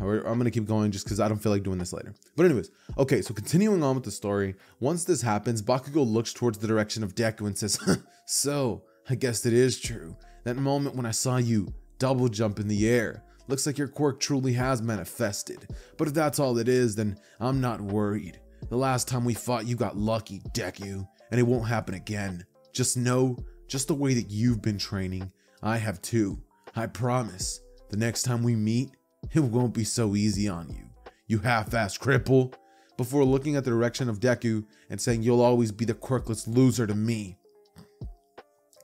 Or I'm gonna keep going just because I don't feel like doing this later. But anyways, okay, so continuing on with the story. Once this happens, Bakugo looks towards the direction of Deku and says, "So, I guess it is true. That moment when I saw you double jump in the air, looks like your quirk truly has manifested. But if that's all it is, then I'm not worried. The last time we fought, you got lucky, Deku, and it won't happen again. Just know, just the way that you've been training, I have too. I promise. The next time we meet." It won't be so easy on you, you half-assed cripple. Before looking at the direction of Deku and saying, You'll always be the quirkless loser to me.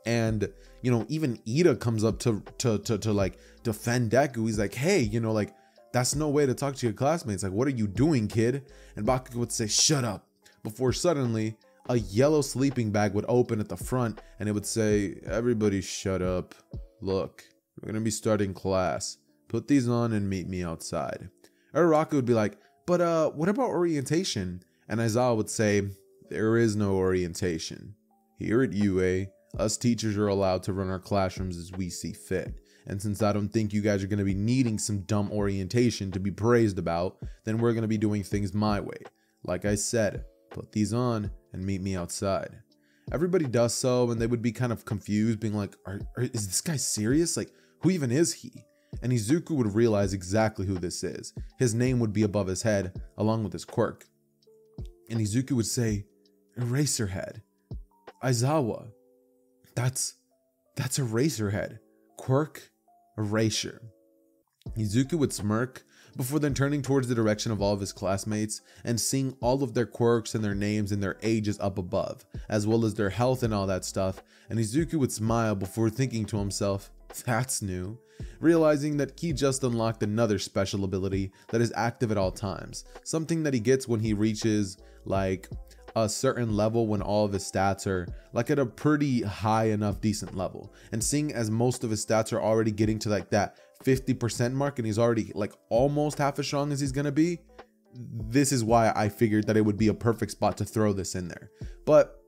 And, you know, even Iida comes up to, to, to, to like defend Deku. He's like, Hey, you know, like, that's no way to talk to your classmates. Like, what are you doing, kid? And Bakugo would say, Shut up. Before suddenly, a yellow sleeping bag would open at the front and it would say, Everybody shut up. Look, we're to be starting class. Put these on and meet me outside. Uraraka would be like, but uh, what about orientation? And Aizawa would say, there is no orientation. Here at UA, us teachers are allowed to run our classrooms as we see fit. And since I don't think you guys are going to be needing some dumb orientation to be praised about, then we're going to be doing things my way. Like I said, put these on and meet me outside. Everybody does so, and they would be kind of confused, being like, are, are, Is this guy serious? Like, who even is he? And Izuku would realize exactly who this is. His name would be above his head, along with his quirk. And Izuku would say, Eraserhead. Aizawa. That's that's Eraserhead. Quirk, erasure. Izuku would smirk before then turning towards the direction of all of his classmates and seeing all of their quirks and their names and their ages up above, as well as their health and all that stuff, and Izuku would smile before thinking to himself, that's new, realizing that he just unlocked another special ability that is active at all times, something that he gets when he reaches like a certain level when all of his stats are like at a pretty high enough decent level. And seeing as most of his stats are already getting to like that 50% mark and he's already like almost half as strong as he's gonna be this is why i figured that it would be a perfect spot to throw this in there. But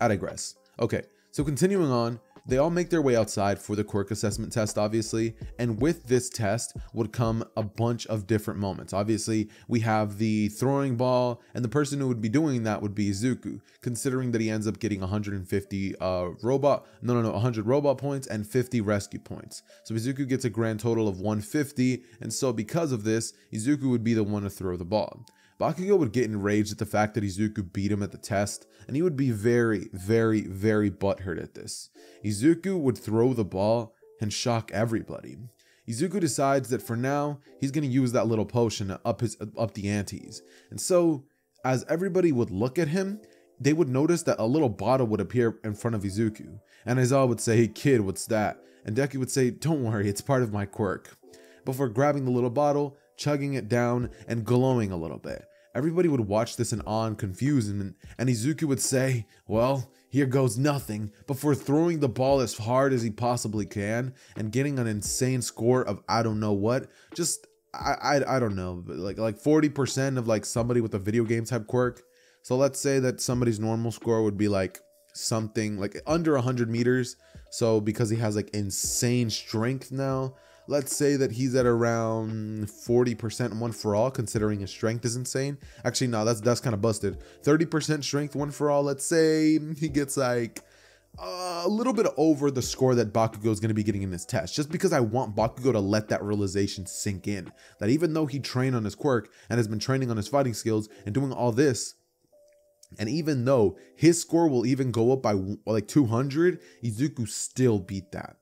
i digress. Okay so continuing on they all make their way outside for the quirk assessment test, obviously, and with this test would come a bunch of different moments. Obviously, we have the throwing ball, and the person who would be doing that would be Izuku, considering that he ends up getting 150 uh, robot, no, no, no, 100 robot points and 50 rescue points. So Izuku gets a grand total of 150, and so because of this, Izuku would be the one to throw the ball. Bakugo would get enraged at the fact that Izuku beat him at the test, and he would be very, very, very butthurt at this. Izuku would throw the ball and shock everybody. Izuku decides that for now, he's going to use that little potion to up, his, up the antes. And so, as everybody would look at him, they would notice that a little bottle would appear in front of Izuku. And Aizawa would say, hey kid, what's that? And Deku would say, don't worry, it's part of my quirk. Before grabbing the little bottle, chugging it down, and glowing a little bit. Everybody would watch this in awe and confusion, and Izuku would say, Well, here goes nothing, before throwing the ball as hard as he possibly can and getting an insane score of I don't know what. Just I I, I don't know, like like 40% of like somebody with a video game type quirk. So let's say that somebody's normal score would be like something like under 100 meters. So because he has like insane strength now, let's say that he's at around 40% one for all, considering his strength is insane. Actually, no, that's that's kind of busted. 30% strength one for all. Let's say he gets like a little bit over the score that Bakugo is going to be getting in this test, just because I want Bakugo to let that realization sink in. That even though he trained on his quirk and has been training on his fighting skills and doing all this, and even though his score will even go up by like 200, Izuku still beat that.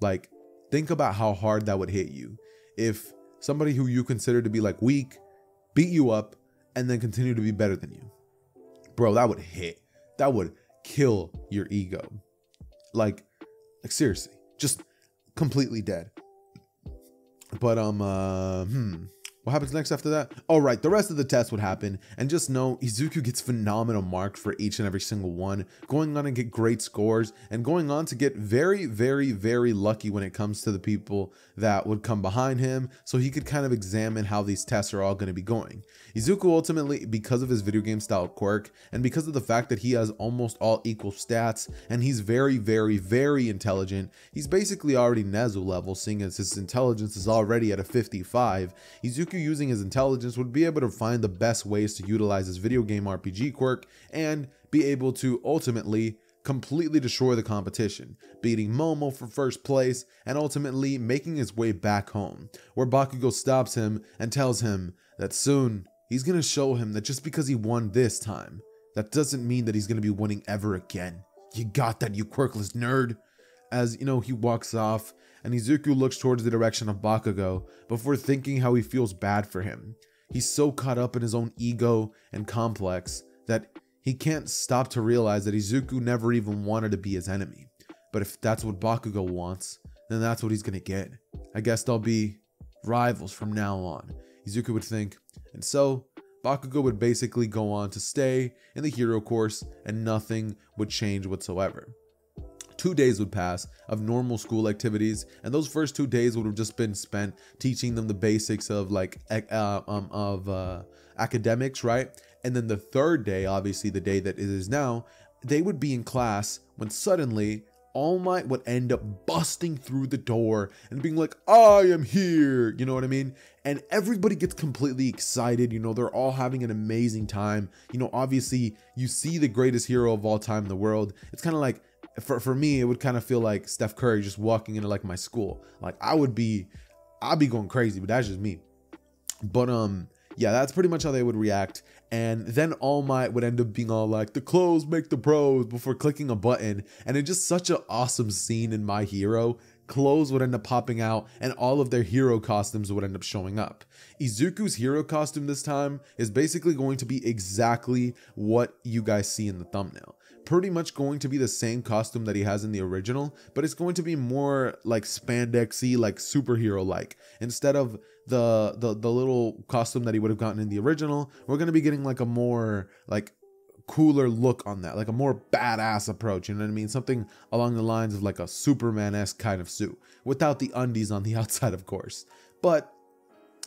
Like, think about how hard that would hit you if somebody who you consider to be like weak beat you up and then continue to be better than you. Bro, that would hit. That would kill your ego. Like, like seriously, just completely dead. But um uh hmm what happens next after that? All right, the rest of the test would happen, and just know Izuku gets phenomenal marks for each and every single one, going on and get great scores, and going on to get very, very, very lucky when it comes to the people that would come behind him, so he could kind of examine how these tests are all going to be going. Izuku ultimately, because of his video game style quirk, and because of the fact that he has almost all equal stats, and he's very, very, very intelligent, he's basically already Nezu level, seeing as his intelligence is already at a 55. Izuku Izuku using his intelligence would be able to find the best ways to utilize his video game RPG quirk and be able to ultimately completely destroy the competition, beating Momo for first place and ultimately making his way back home, where Bakugo stops him and tells him that soon he's gonna show him that just because he won this time, that doesn't mean that he's gonna be winning ever again. You got that, you quirkless nerd? As you know, he walks off and Izuku looks towards the direction of Bakugo before thinking how he feels bad for him. He's so caught up in his own ego and complex that he can't stop to realize that Izuku never even wanted to be his enemy. But if that's what Bakugo wants, then that's what he's gonna get. I guess they'll be rivals from now on, Izuku would think. And so, Bakugo would basically go on to stay in the hero course and nothing would change whatsoever two days would pass of normal school activities and those first two days would have just been spent teaching them the basics of like uh, um, of uh, academics right and then the third day obviously the day that it is now they would be in class when suddenly All Might would end up busting through the door and being like, I am here. You know what I mean? And everybody gets completely excited. You know, they're all having an amazing time. You know, obviously, you see the greatest hero of all time in the world. It's kind of like, for, for me, it would kind of feel like Steph Curry just walking into like my school. Like, I would be, I'd be going crazy, but that's just me. But, um, yeah, that's pretty much how they would react. And then All Might would end up being all like, the clothes make the pros before clicking a button. And it's just such an awesome scene in My Hero. Clothes would end up popping out, and all of their hero costumes would end up showing up. Izuku's hero costume this time is basically going to be exactly what you guys see in the thumbnail pretty much going to be the same costume that he has in the original, but it's going to be more like spandexy, like superhero like. Instead of the, the the little costume that he would have gotten in the original, we're gonna be getting like a more like cooler look on that, like a more badass approach. You know what I mean? Something along the lines of like a Superman esque kind of suit, without the undies on the outside, of course. But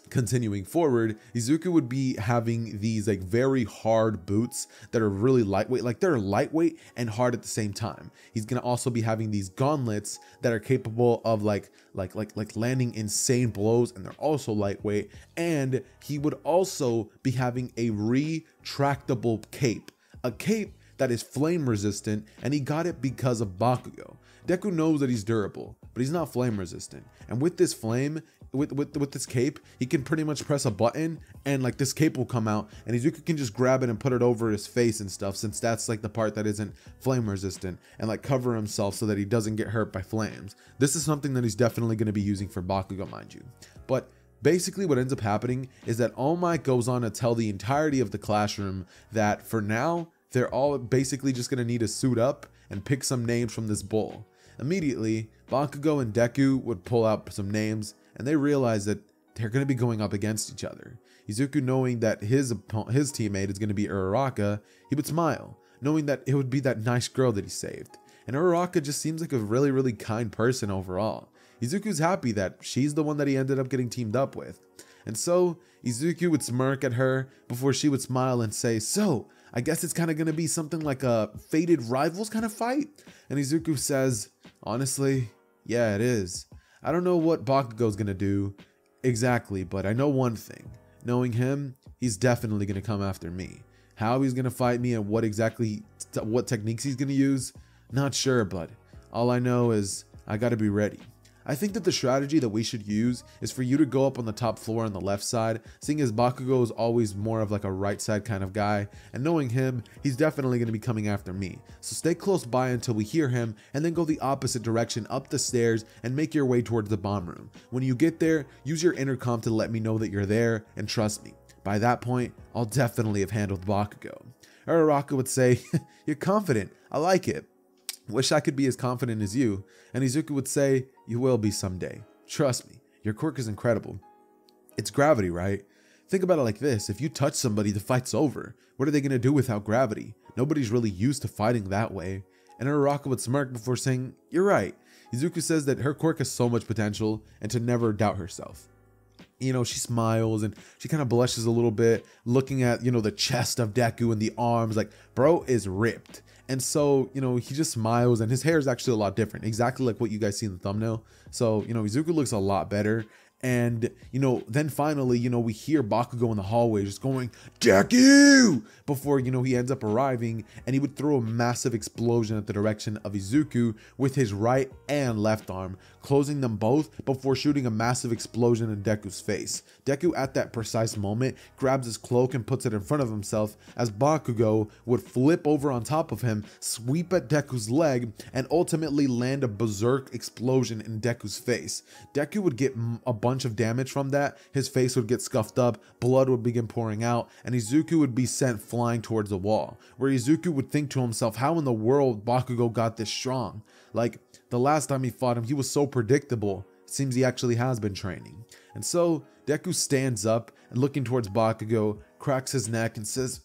continuing forward, Izuku would be having these like very hard boots that are really lightweight. Like they're lightweight and hard at the same time. He's gonna also be having these gauntlets that are capable of like like like like landing insane blows and they're also lightweight. And he would also be having a retractable cape. A cape that is flame resistant and he got it because of Bakugo. Deku knows that he's durable, but he's not flame resistant. And with this flame, with, with with this cape, he can pretty much press a button and like this cape will come out and Izuku can just grab it and put it over his face and stuff since that's like the part that isn't flame resistant and like cover himself so that he doesn't get hurt by flames. This is something that he's definitely going to be using for Bakugo, mind you. But basically what ends up happening is that All Might goes on to tell the entirety of the classroom that for now, they're all basically just going to need to suit up and pick some names from this bowl. Immediately, Bakugo and Deku would pull out some names and they realize that they're going to be going up against each other. Izuku, knowing that his his teammate is going to be Uraraka, he would smile, knowing that it would be that nice girl that he saved. And Uraraka just seems like a really, really kind person overall. Izuku's happy that she's the one that he ended up getting teamed up with. And so, Izuku would smirk at her before she would smile and say, So, I guess it's kind of going to be something like a fated rivals kind of fight? And Izuku says, Honestly, yeah, it is. I don't know what Bakugo's gonna do exactly, but I know one thing. Knowing him, he's definitely gonna come after me. How he's gonna fight me and what exactly, what techniques he's gonna use, not sure, but all I know is I gotta be ready. I think that the strategy that we should use is for you to go up on the top floor on the left side, seeing as Bakugo is always more of like a right side kind of guy, and knowing him, he's definitely going to be coming after me. So stay close by until we hear him, and then go the opposite direction up the stairs and make your way towards the bomb room. When you get there, use your intercom to let me know that you're there, and trust me, by that point, I'll definitely have handled Bakugo. Uraraka would say, You're confident, I like it. Wish I could be as confident as you. And Izuku would say, You will be someday. Trust me, your quirk is incredible. It's gravity, right? Think about it like this if you touch somebody, the fight's over. What are they to do without gravity? Nobody's really used to fighting that way. And Uraraka would smirk before saying, You're right. Izuku says that her quirk has so much potential and to never doubt herself. You know, she smiles and she kind of blushes a little bit, looking at, you know, the chest of Deku and the arms. Like, bro is ripped. And so, you know, he just smiles and his hair is actually a lot different, exactly like what you guys see in the thumbnail. So, you know, Izuku looks a lot better. And, you know, then finally, you know, we hear Bakugo in the hallway just going, Deku! Before, you know, he ends up arriving and he would throw a massive explosion at the direction of Izuku with his right and left arm, closing them both before shooting a massive explosion in Deku's face. Deku, at that precise moment, grabs his cloak and puts it in front of himself as Bakugo would flip over on top of him, sweep at Deku's leg, and ultimately land a berserk explosion in Deku's face. Deku would get a bunch of damage from that, his face would get scuffed up, blood would begin pouring out, and Izuku would be sent flying towards the wall, where Izuku would think to himself, how in the world Bakugo got this strong? Like, the last time he fought him, he was so predictable. It seems he actually has been training. And so, Deku stands up and looking towards Bakugo, cracks his neck and says,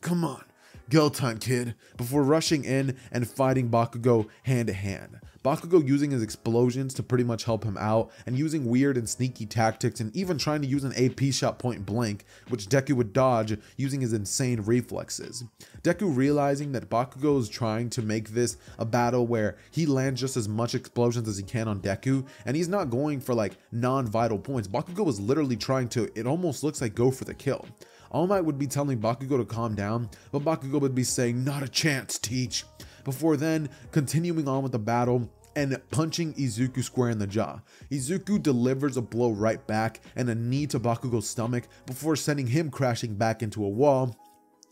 Come on, Go time, kid, before rushing in and fighting Bakugo hand to hand. Bakugo using his explosions to pretty much help him out, and using weird and sneaky tactics, and even trying to use an AP shot point blank, which Deku would dodge using his insane reflexes. Deku realizing that Bakugo is trying to make this a battle where he lands just as much explosions as he can on Deku, and he's not going for like non-vital points. Bakugo is literally trying to, it almost looks like go for the kill. All Might would be telling Bakugo to calm down, but Bakugo would be saying, not a chance, Teach. Before then, continuing on with the battle, and punching Izuku square in the jaw. Izuku delivers a blow right back and a knee to Bakugo's stomach before sending him crashing back into a wall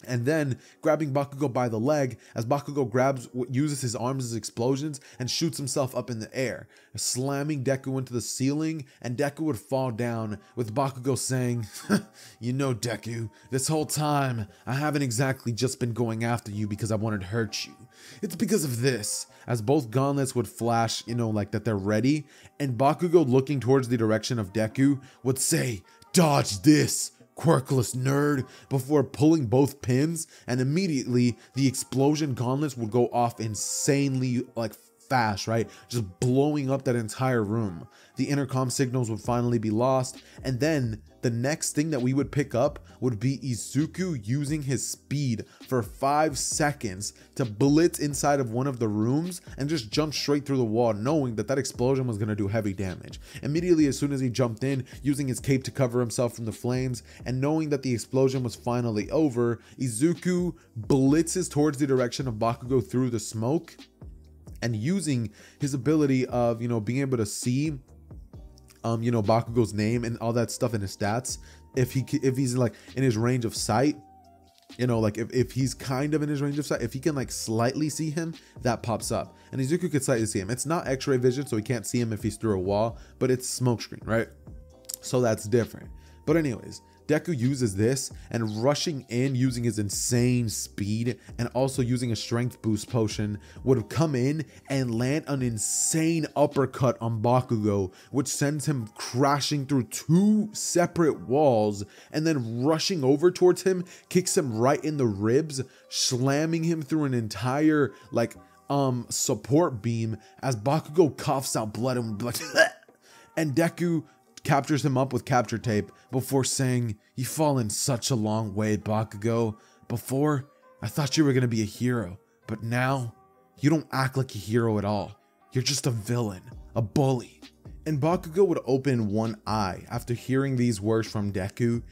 and then grabbing Bakugo by the leg as Bakugo grabs uses his arms as explosions and shoots himself up in the air, slamming Deku into the ceiling and Deku would fall down with Bakugo saying, "You know Deku, this whole time I haven't exactly just been going after you because I wanted to hurt you. It's because of this." As both gauntlets would flash, you know, like that they're ready, and Bakugo looking towards the direction of Deku would say, "Dodge this." quirkless nerd before pulling both pins and immediately the explosion gauntlets would go off insanely like fast, right? Just blowing up that entire room. The intercom signals would finally be lost, and then the next thing that we would pick up would be Izuku using his speed for five seconds to blitz inside of one of the rooms and just jump straight through the wall, knowing that that explosion was going to do heavy damage. Immediately, as soon as he jumped in, using his cape to cover himself from the flames, and knowing that the explosion was finally over, Izuku blitzes towards the direction of Bakugo through the smoke and using his ability of you know being able to see um you know Bakugo's name and all that stuff in his stats if he if he's like in his range of sight you know like if, if he's kind of in his range of sight if he can like slightly see him that pops up. And Izuku could slightly see him. It's not x-ray vision so he can't see him if he's through a wall but it's smoke screen right? So that's different. But anyways Deku uses this and rushing in using his insane speed and also using a strength boost potion would come in and land an insane uppercut on Bakugo, which sends him crashing through two separate walls and then rushing over towards him, kicks him right in the ribs, slamming him through an entire like um support beam as Bakugo coughs out blood and blood. and Deku captures him up with capture tape before saying, You've fallen such a long way, Bakugo. Before, I thought you were gonna be a hero, but now, you don't act like a hero at all. You're just a villain, a bully. And Bakugo would open one eye after hearing these words from Deku,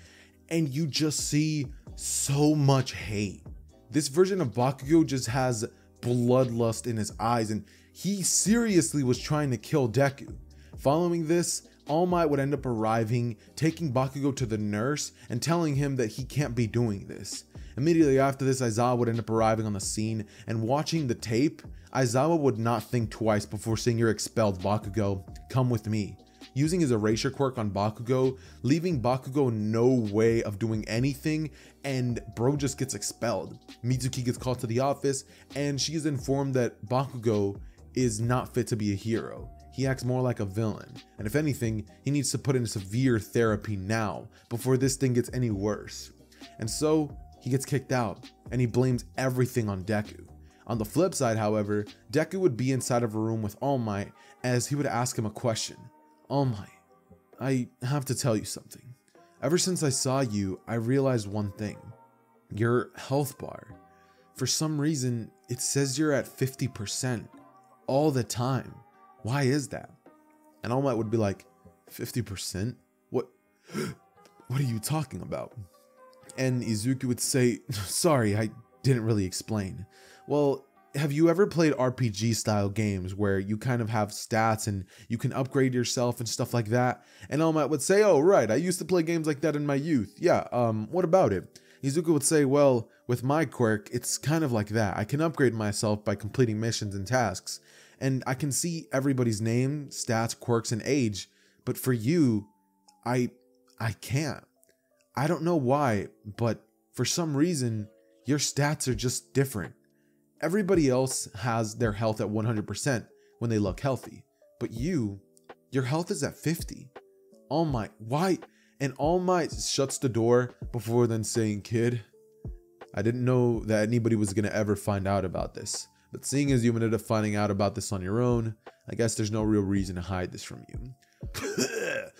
and you just see so much hate. This version of Bakugo just has bloodlust in his eyes, and he seriously was trying to kill Deku. Following this, all Might would end up arriving, taking Bakugo to the nurse, and telling him that he can't be doing this. Immediately after this, Aizawa would end up arriving on the scene, and watching the tape, Aizawa would not think twice before seeing you're expelled Bakugo, come with me. Using his erasure quirk on Bakugo, leaving Bakugo no way of doing anything, and bro just gets expelled. Mitsuki gets called to the office, and she is informed that Bakugo is not fit to be a hero he acts more like a villain, and if anything, he needs to put in severe therapy now before this thing gets any worse. And so, he gets kicked out, and he blames everything on Deku. On the flip side, however, Deku would be inside of a room with All Might as he would ask him a question. All Might, I have to tell you something. Ever since I saw you, I realized one thing. Your health bar. For some reason, it says you're at 50% all the time. Why is that? And All Might would be like, 50%? What what are you talking about? And Izuku would say, sorry, I didn't really explain. Well, have you ever played RPG style games where you kind of have stats and you can upgrade yourself and stuff like that? And All Might would say, oh, right, I used to play games like that in my youth. Yeah, um, what about it? Izuku would say, well, with my quirk, it's kind of like that. I can upgrade myself by completing missions and tasks and I can see everybody's name, stats, quirks, and age, but for you, I I can't. I don't know why, but for some reason, your stats are just different. Everybody else has their health at 100% when they look healthy, but you, your health is at 50. All Might, why? And All Might shuts the door before then saying, Kid, I didn't know that anybody was gonna ever find out about this. But seeing as you ended up finding out about this on your own, I guess there's no real reason to hide this from you.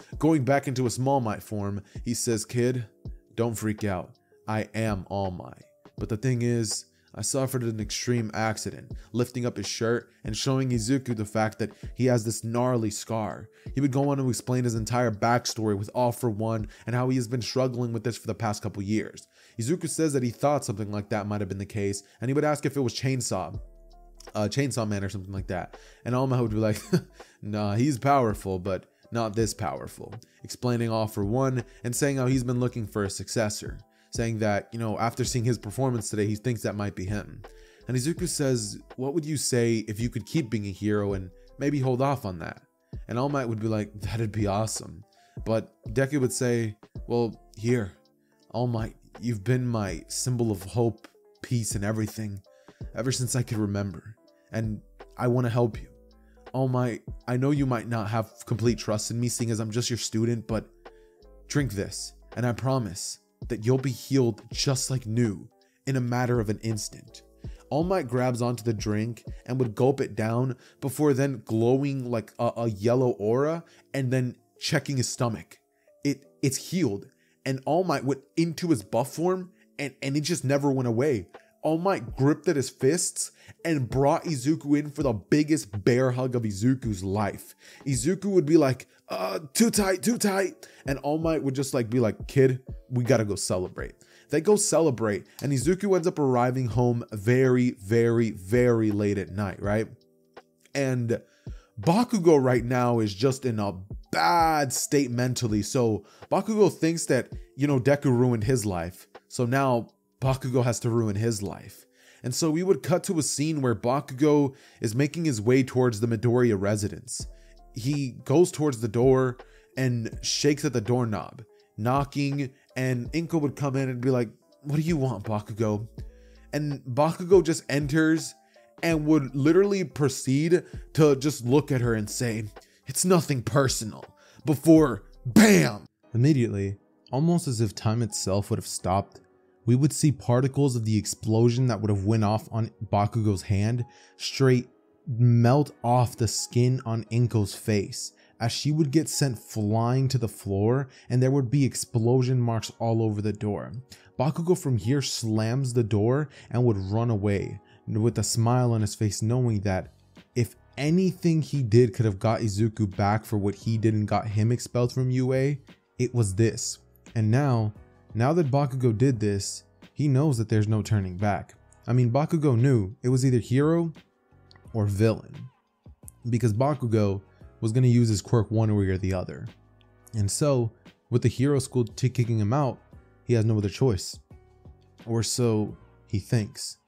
Going back into a Small Might form, he says, Kid, don't freak out. I am All Might. But the thing is, I suffered an extreme accident, lifting up his shirt and showing Izuku the fact that he has this gnarly scar. He would go on to explain his entire backstory with All for One and how he has been struggling with this for the past couple years. Izuku says that he thought something like that might have been the case, and he would ask if it was Chainsaw, uh, Chainsaw Man or something like that. And All Might would be like, nah, he's powerful, but not this powerful. Explaining All for One and saying how he's been looking for a successor saying that, you know, after seeing his performance today, he thinks that might be him. And Izuku says, What would you say if you could keep being a hero and maybe hold off on that? And All Might would be like, That'd be awesome. But Deku would say, Well, here, All Might, you've been my symbol of hope, peace, and everything ever since I could remember. And I want to help you. Oh all Might, I know you might not have complete trust in me, seeing as I'm just your student, but drink this, and I promise that you'll be healed just like new in a matter of an instant. All Might grabs onto the drink and would gulp it down before then glowing like a, a, yellow aura and then checking his stomach. It it's healed. And All Might went into his buff form and, and it just never went away. All Might gripped at his fists and brought Izuku in for the biggest bear hug of Izuku's life. Izuku would be like, uh, too tight, too tight. And All Might would just like be like, kid, we gotta go celebrate. They go celebrate, and Izuku ends up arriving home very, very, very late at night, right? And Bakugo right now is just in a bad state mentally. So Bakugo thinks that, you know, Deku ruined his life. So now Bakugo has to ruin his life. And so we would cut to a scene where Bakugo is making his way towards the Midoriya residence. He goes towards the door and shakes at the doorknob, knocking, and Inko would come in and be like, What do you want, Bakugo? And Bakugo just enters and would literally proceed to just look at her and say, It's nothing personal. Before, BAM! Immediately, almost as if time itself would have stopped, we would see particles of the explosion that would have went off on Bakugo's hand straight melt off the skin on Inko's face as she would get sent flying to the floor and there would be explosion marks all over the door. Bakugo from here slams the door and would run away with a smile on his face knowing that if anything he did could have got Izuku back for what he did and got him expelled from UA, it was this. And now now that Bakugo did this, he knows that there's no turning back. I mean, Bakugo knew it was either hero or villain because Bakugo was going to use his quirk one way or the other. And so, with the hero school kicking him out, he has no other choice. Or so he thinks.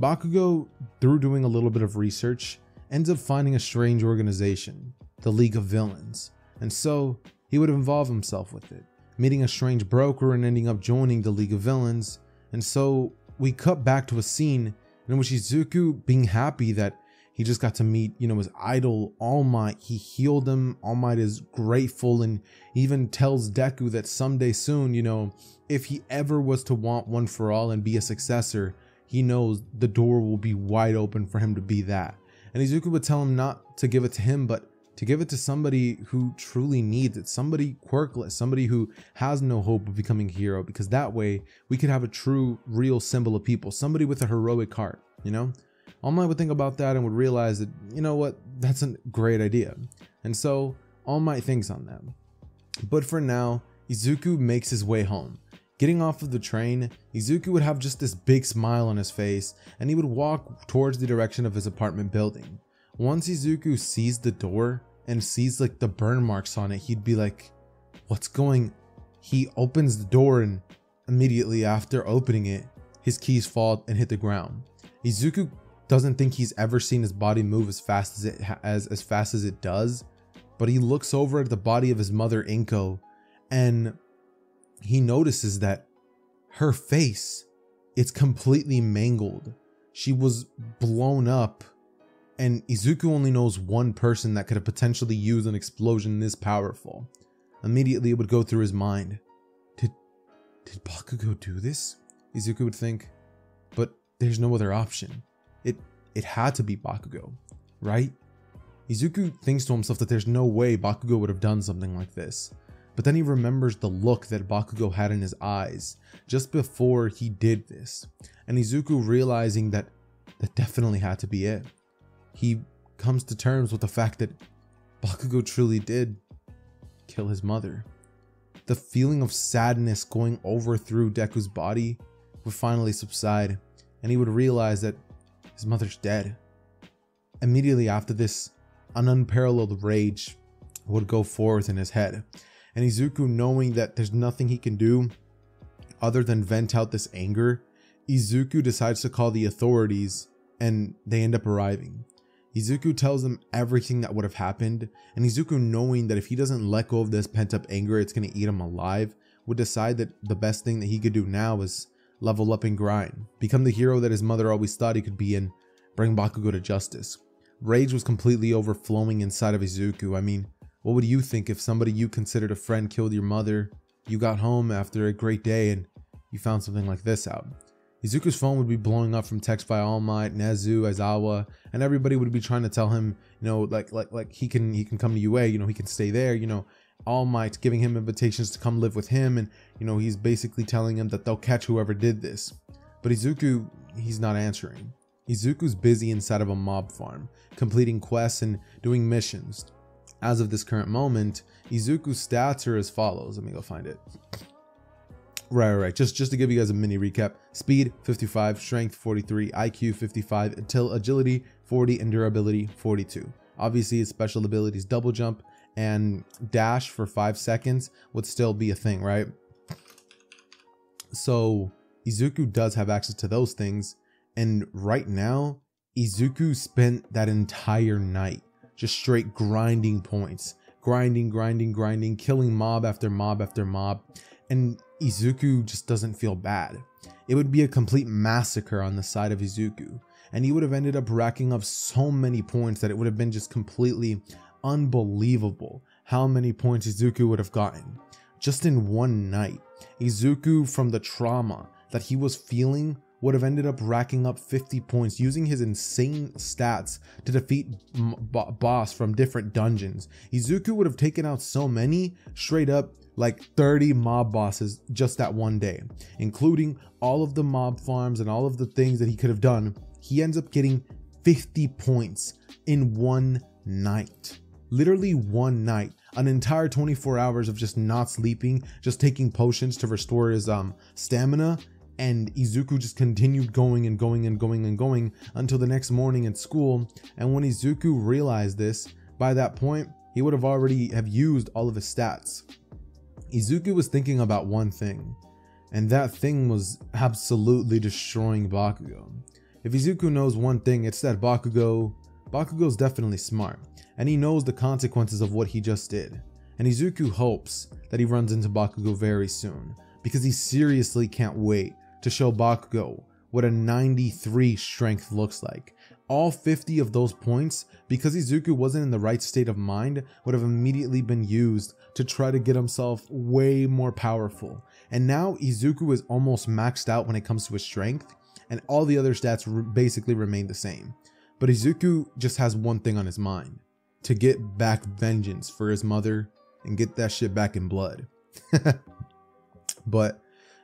Bakugo, through doing a little bit of research, ends up finding a strange organization, the League of Villains. And so, he would involve himself with it meeting a strange broker and ending up joining the League of Villains. And so we cut back to a scene in which Izuku being happy that he just got to meet, you know, his idol All Might. He healed him. All Might is grateful and even tells Deku that someday soon, you know, if he ever was to want one for all and be a successor, he knows the door will be wide open for him to be that. And Izuku would tell him not to give it to him, but to give it to somebody who truly needs it, somebody quirkless, somebody who has no hope of becoming a hero, because that way we could have a true, real symbol of people, somebody with a heroic heart, you know? All Might would think about that and would realize that, you know what, that's a great idea. And so All Might thinks on that. But for now, Izuku makes his way home. Getting off of the train, Izuku would have just this big smile on his face and he would walk towards the direction of his apartment building. Once Izuku sees the door and sees like the burn marks on it, he'd be like, What's going? He opens the door and immediately after opening it, his keys fall and hit the ground. Izuku doesn't think he's ever seen his body move as fast as it as as fast as it does, but he looks over at the body of his mother Inko and he notices that her face it's completely mangled. She was blown up and Izuku only knows one person that could have potentially used an explosion this powerful. Immediately it would go through his mind. Did did Bakugo do this? Izuku would think. But there's no other option. It it had to be Bakugo, right? Izuku thinks to himself that there's no way Bakugo would have done something like this. But then he remembers the look that Bakugo had in his eyes just before he did this. And Izuku realizing that that definitely had to be it. He comes to terms with the fact that Bakugo truly did kill his mother. The feeling of sadness going over through Deku's body would finally subside, and he would realize that his mother's dead. Immediately after this, an unparalleled rage would go forth in his head, and Izuku, knowing that there's nothing he can do other than vent out this anger, Izuku decides to call the authorities, and they end up arriving. Izuku tells them everything that would have happened, and Izuku, knowing that if he doesn't let go of this pent up anger, it's going to eat him alive, would decide that the best thing that he could do now is level up and grind, become the hero that his mother always thought he could be, and bring Bakugo to justice. Rage was completely overflowing inside of Izuku. I mean, what would you think if somebody you considered a friend killed your mother? You got home after a great day and you found something like this out. Izuku's phone would be blowing up from text by All Might, Nezu, Aizawa, and everybody would be trying to tell him, you know, like like like he can he can come to UA, you know, he can stay there, you know. All Might giving him invitations to come live with him, and you know, he's basically telling him that they'll catch whoever did this. But Izuku, he's not answering. Izuku's busy inside of a mob farm, completing quests and doing missions. As of this current moment, Izuku's stats are as follows. Let me go find it. Right, right. Just just to give you guys a mini recap: speed 55, strength 43, IQ 55, until agility 40, and durability 42. Obviously, his special abilities double jump and dash for five seconds would still be a thing, right? So Izuku does have access to those things, and right now, Izuku spent that entire night just straight grinding points, grinding, grinding, grinding, killing mob after mob after mob. And Izuku just doesn't feel bad. It would be a complete massacre on the side of Izuku, and he would have ended up racking up so many points that it would have been just completely unbelievable how many points Izuku would have gotten. Just in one night, Izuku, from the trauma that he was feeling, would have ended up racking up 50 points using his insane stats to defeat boss from different dungeons. Izuku would have taken out so many straight up like 30 mob bosses just that one day, including all of the mob farms and all of the things that he could have done. He ends up getting 50 points in one night. Literally one night, an entire 24 hours of just not sleeping, just taking potions to restore his um stamina and Izuku just continued going and going and going and going until the next morning at school. And when Izuku realized this, by that point, he would have already have used all of his stats. Izuku was thinking about one thing, and that thing was absolutely destroying Bakugo. If Izuku knows one thing, it's that Bakugo, Bakugo's definitely smart, and he knows the consequences of what he just did. And Izuku hopes that he runs into Bakugo very soon, because he seriously can't wait to show Bakugo what a 93 strength looks like. All 50 of those points, because Izuku wasn't in the right state of mind, would have immediately been used to try to get himself way more powerful. And now Izuku is almost maxed out when it comes to his strength, and all the other stats basically remain the same. But Izuku just has one thing on his mind to get back vengeance for his mother and get that shit back in blood. but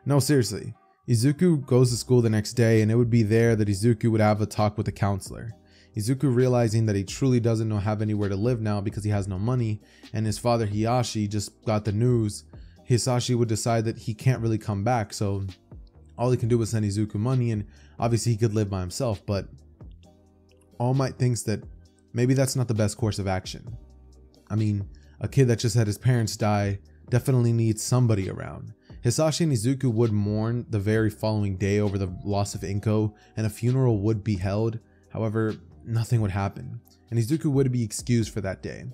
no, seriously, Izuku goes to school the next day, and it would be there that Izuku would have a talk with the counselor. Izuku realizing that he truly doesn't know have anywhere to live now because he has no money, and his father Hisashi just got the news. Hisashi would decide that he can't really come back, so all he can do is send Izuku money, and obviously he could live by himself, but All Might thinks that maybe that's not the best course of action. I mean, a kid that just had his parents die definitely needs somebody around. Hisashi and Izuku would mourn the very following day over the loss of Inko, and a funeral would be held. However, nothing would happen, and Izuku would be excused for that day.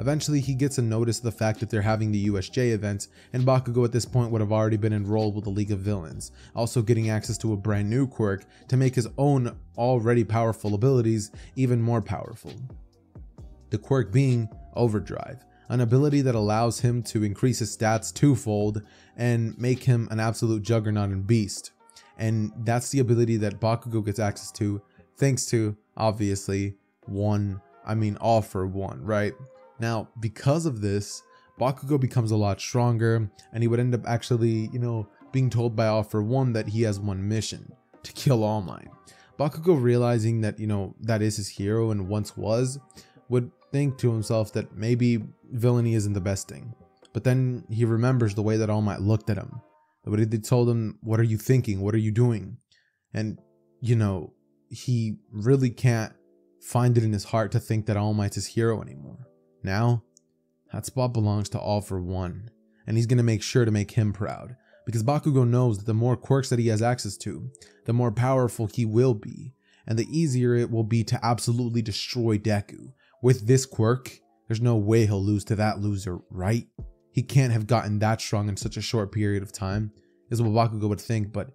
Eventually, he gets a notice of the fact that they're having the USJ event, and Bakugo at this point would have already been enrolled with the League of Villains, also getting access to a brand new quirk to make his own already powerful abilities even more powerful. The quirk being Overdrive, an ability that allows him to increase his stats twofold and make him an absolute juggernaut and beast. And that's the ability that Bakugo gets access to, thanks to, obviously, one, I mean, all for one, right? Now, because of this, Bakugo becomes a lot stronger, and he would end up actually, you know, being told by All for One that he has one mission to kill All Might. Bakugo realizing that, you know, that is his hero and once was, would think to himself that maybe villainy isn't the best thing. But then he remembers the way that All Might looked at him. The way they told him, What are you thinking? What are you doing? And, you know, he really can't find it in his heart to think that All Might's his hero anymore. Now, that spot belongs to All for One, and he's gonna make sure to make him proud. Because Bakugo knows that the more quirks that he has access to, the more powerful he will be, and the easier it will be to absolutely destroy Deku. With this quirk, there's no way he'll lose to that loser, right? He can't have gotten that strong in such a short period of time, is what Bakugo would think, but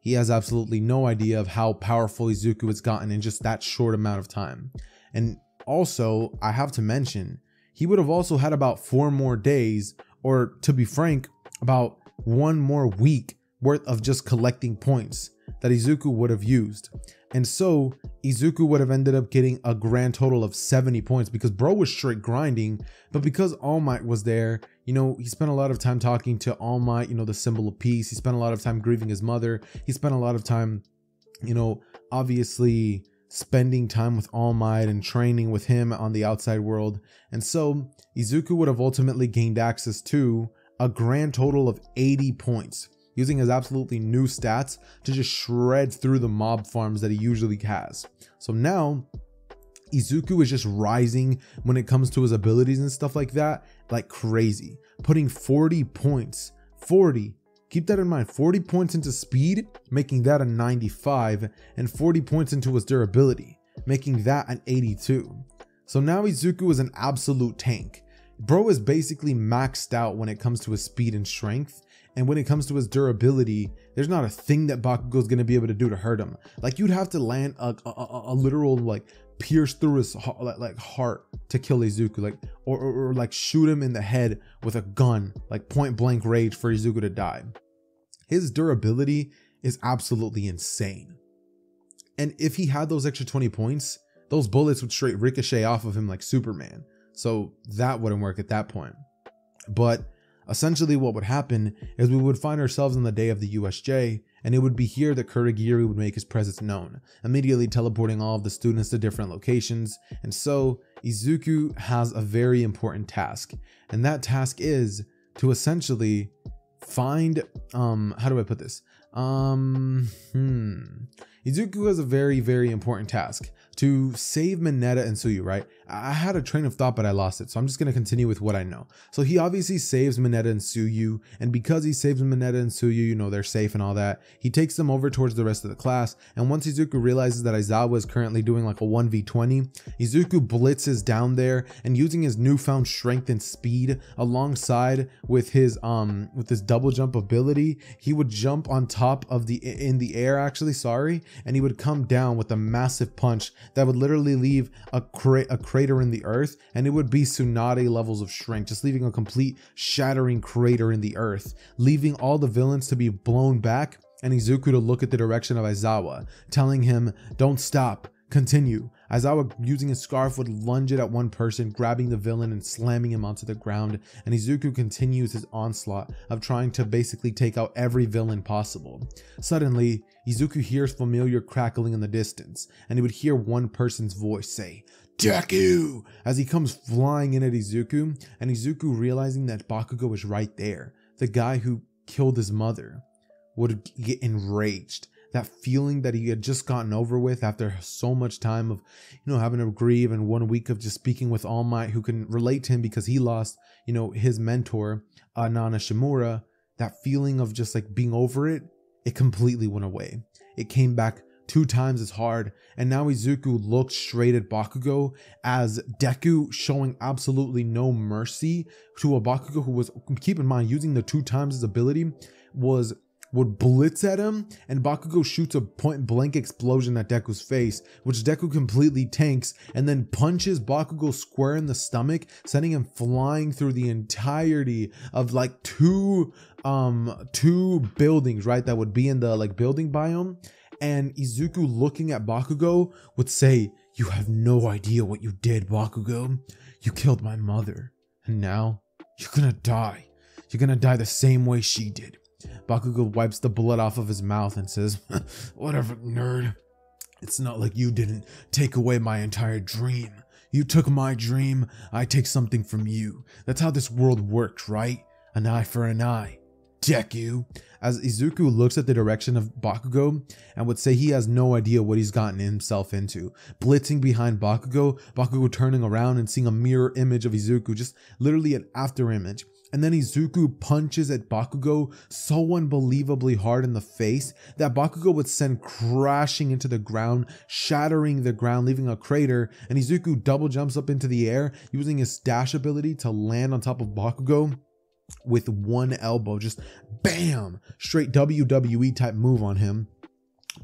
he has absolutely no idea of how powerful Izuku has gotten in just that short amount of time. And also, I have to mention, he would have also had about four more days, or to be frank, about one more week worth of just collecting points that Izuku would have used. And so Izuku would have ended up getting a grand total of 70 points because bro was straight grinding. But because All Might was there, you know, he spent a lot of time talking to All Might, you know, the symbol of peace. He spent a lot of time grieving his mother. He spent a lot of time, you know, obviously spending time with All Might and training with him on the outside world. And so Izuku would have ultimately gained access to a grand total of 80 points, using his absolutely new stats to just shred through the mob farms that he usually has. So now, Izuku is just rising when it comes to his abilities and stuff like that, like crazy. Putting 40 points, 40, keep that in mind, 40 points into speed, making that a 95, and 40 points into his durability, making that an 82. So now Izuku is an absolute tank. Bro is basically maxed out when it comes to his speed and strength. And when it comes to his durability, there's not a thing that Bakugo's gonna be able to do to hurt him. Like you'd have to land a, a, a literal like pierce through his like heart to kill Izuku, like or, or, or like shoot him in the head with a gun, like point blank range for Izuku to die. His durability is absolutely insane. And if he had those extra 20 points, those bullets would straight ricochet off of him like Superman. So that wouldn't work at that point. But essentially, what would happen is we would find ourselves on the day of the USJ, and it would be here that Kurogiri would make his presence known, immediately teleporting all of the students to different locations. And so, Izuku has a very important task, and that task is to essentially find um how do I put this? Um hmm. Izuku has a very very important task to save Mineta and Tsuyu, right? I had a train of thought, but I lost it. So I'm just going to continue with what I know. So he obviously saves Mineta and Tsuyu, And because he saves Mineta and Tsuyu, you know, they're safe and all that, he takes them over towards the rest of the class. And once Izuku realizes that Aizawa is currently doing like a 1v20, Izuku blitzes down there and using his newfound strength and speed alongside with his, um, with his double jump ability, he would jump on top of the, in the air actually, sorry. And he would come down with a massive punch that would literally leave a, cra- a crater in the earth, and it would be Tsunade levels of strength, just leaving a complete shattering crater in the earth, leaving all the villains to be blown back, and Izuku to look at the direction of Aizawa, telling him, Don't stop, continue. Aizawa, using his scarf, would lunge it at one person, grabbing the villain and slamming him onto the ground. And Izuku continues his onslaught of trying to basically take out every villain possible. Suddenly, Izuku hears familiar crackling in the distance, and he would hear one person's voice say, Deku! As he comes flying in at Izuku, and Izuku realizing that Bakugo is right there, the guy who killed his mother, would get enraged. That feeling that he had just gotten over with after so much time of, you know, having to grieve and one week of just speaking with All Might who can relate to him because he lost, you know, his mentor, uh, Nana Shimura. That feeling of just like being over it, it completely went away. It came back two times as hard, and now Izuku looks straight at Bakugo as Deku showing absolutely no mercy to a Bakugo who was, keep in mind, using the two times his ability was would blitz at him, and Bakugo shoots a point blank explosion at Deku's face, which Deku completely tanks and then punches Bakugo square in the stomach, sending him flying through the entirety of like two um two buildings, right? That would be in the like building biome. And Izuku looking at Bakugo would say, You have no idea what you did, Bakugo. You killed my mother. And now you're gonna die. You're gonna die the same way she did. Bakugo wipes the blood off of his mouth and says, Whatever, nerd. It's not like you didn't take away my entire dream. You took my dream, I take something from you. That's how this world works, right? An eye for an eye. Deku. As Izuku looks at the direction of Bakugo and would say he has no idea what he's gotten himself into. Blitzing behind Bakugo, Bakugo turning around and seeing a mirror image of Izuku, just literally an after image. And then Izuku punches at Bakugo so unbelievably hard in the face that Bakugo would send crashing into the ground, shattering the ground, leaving a crater. And Izuku double jumps up into the air using his dash ability to land on top of Bakugo with one elbow, just bam, straight WWE type move on him.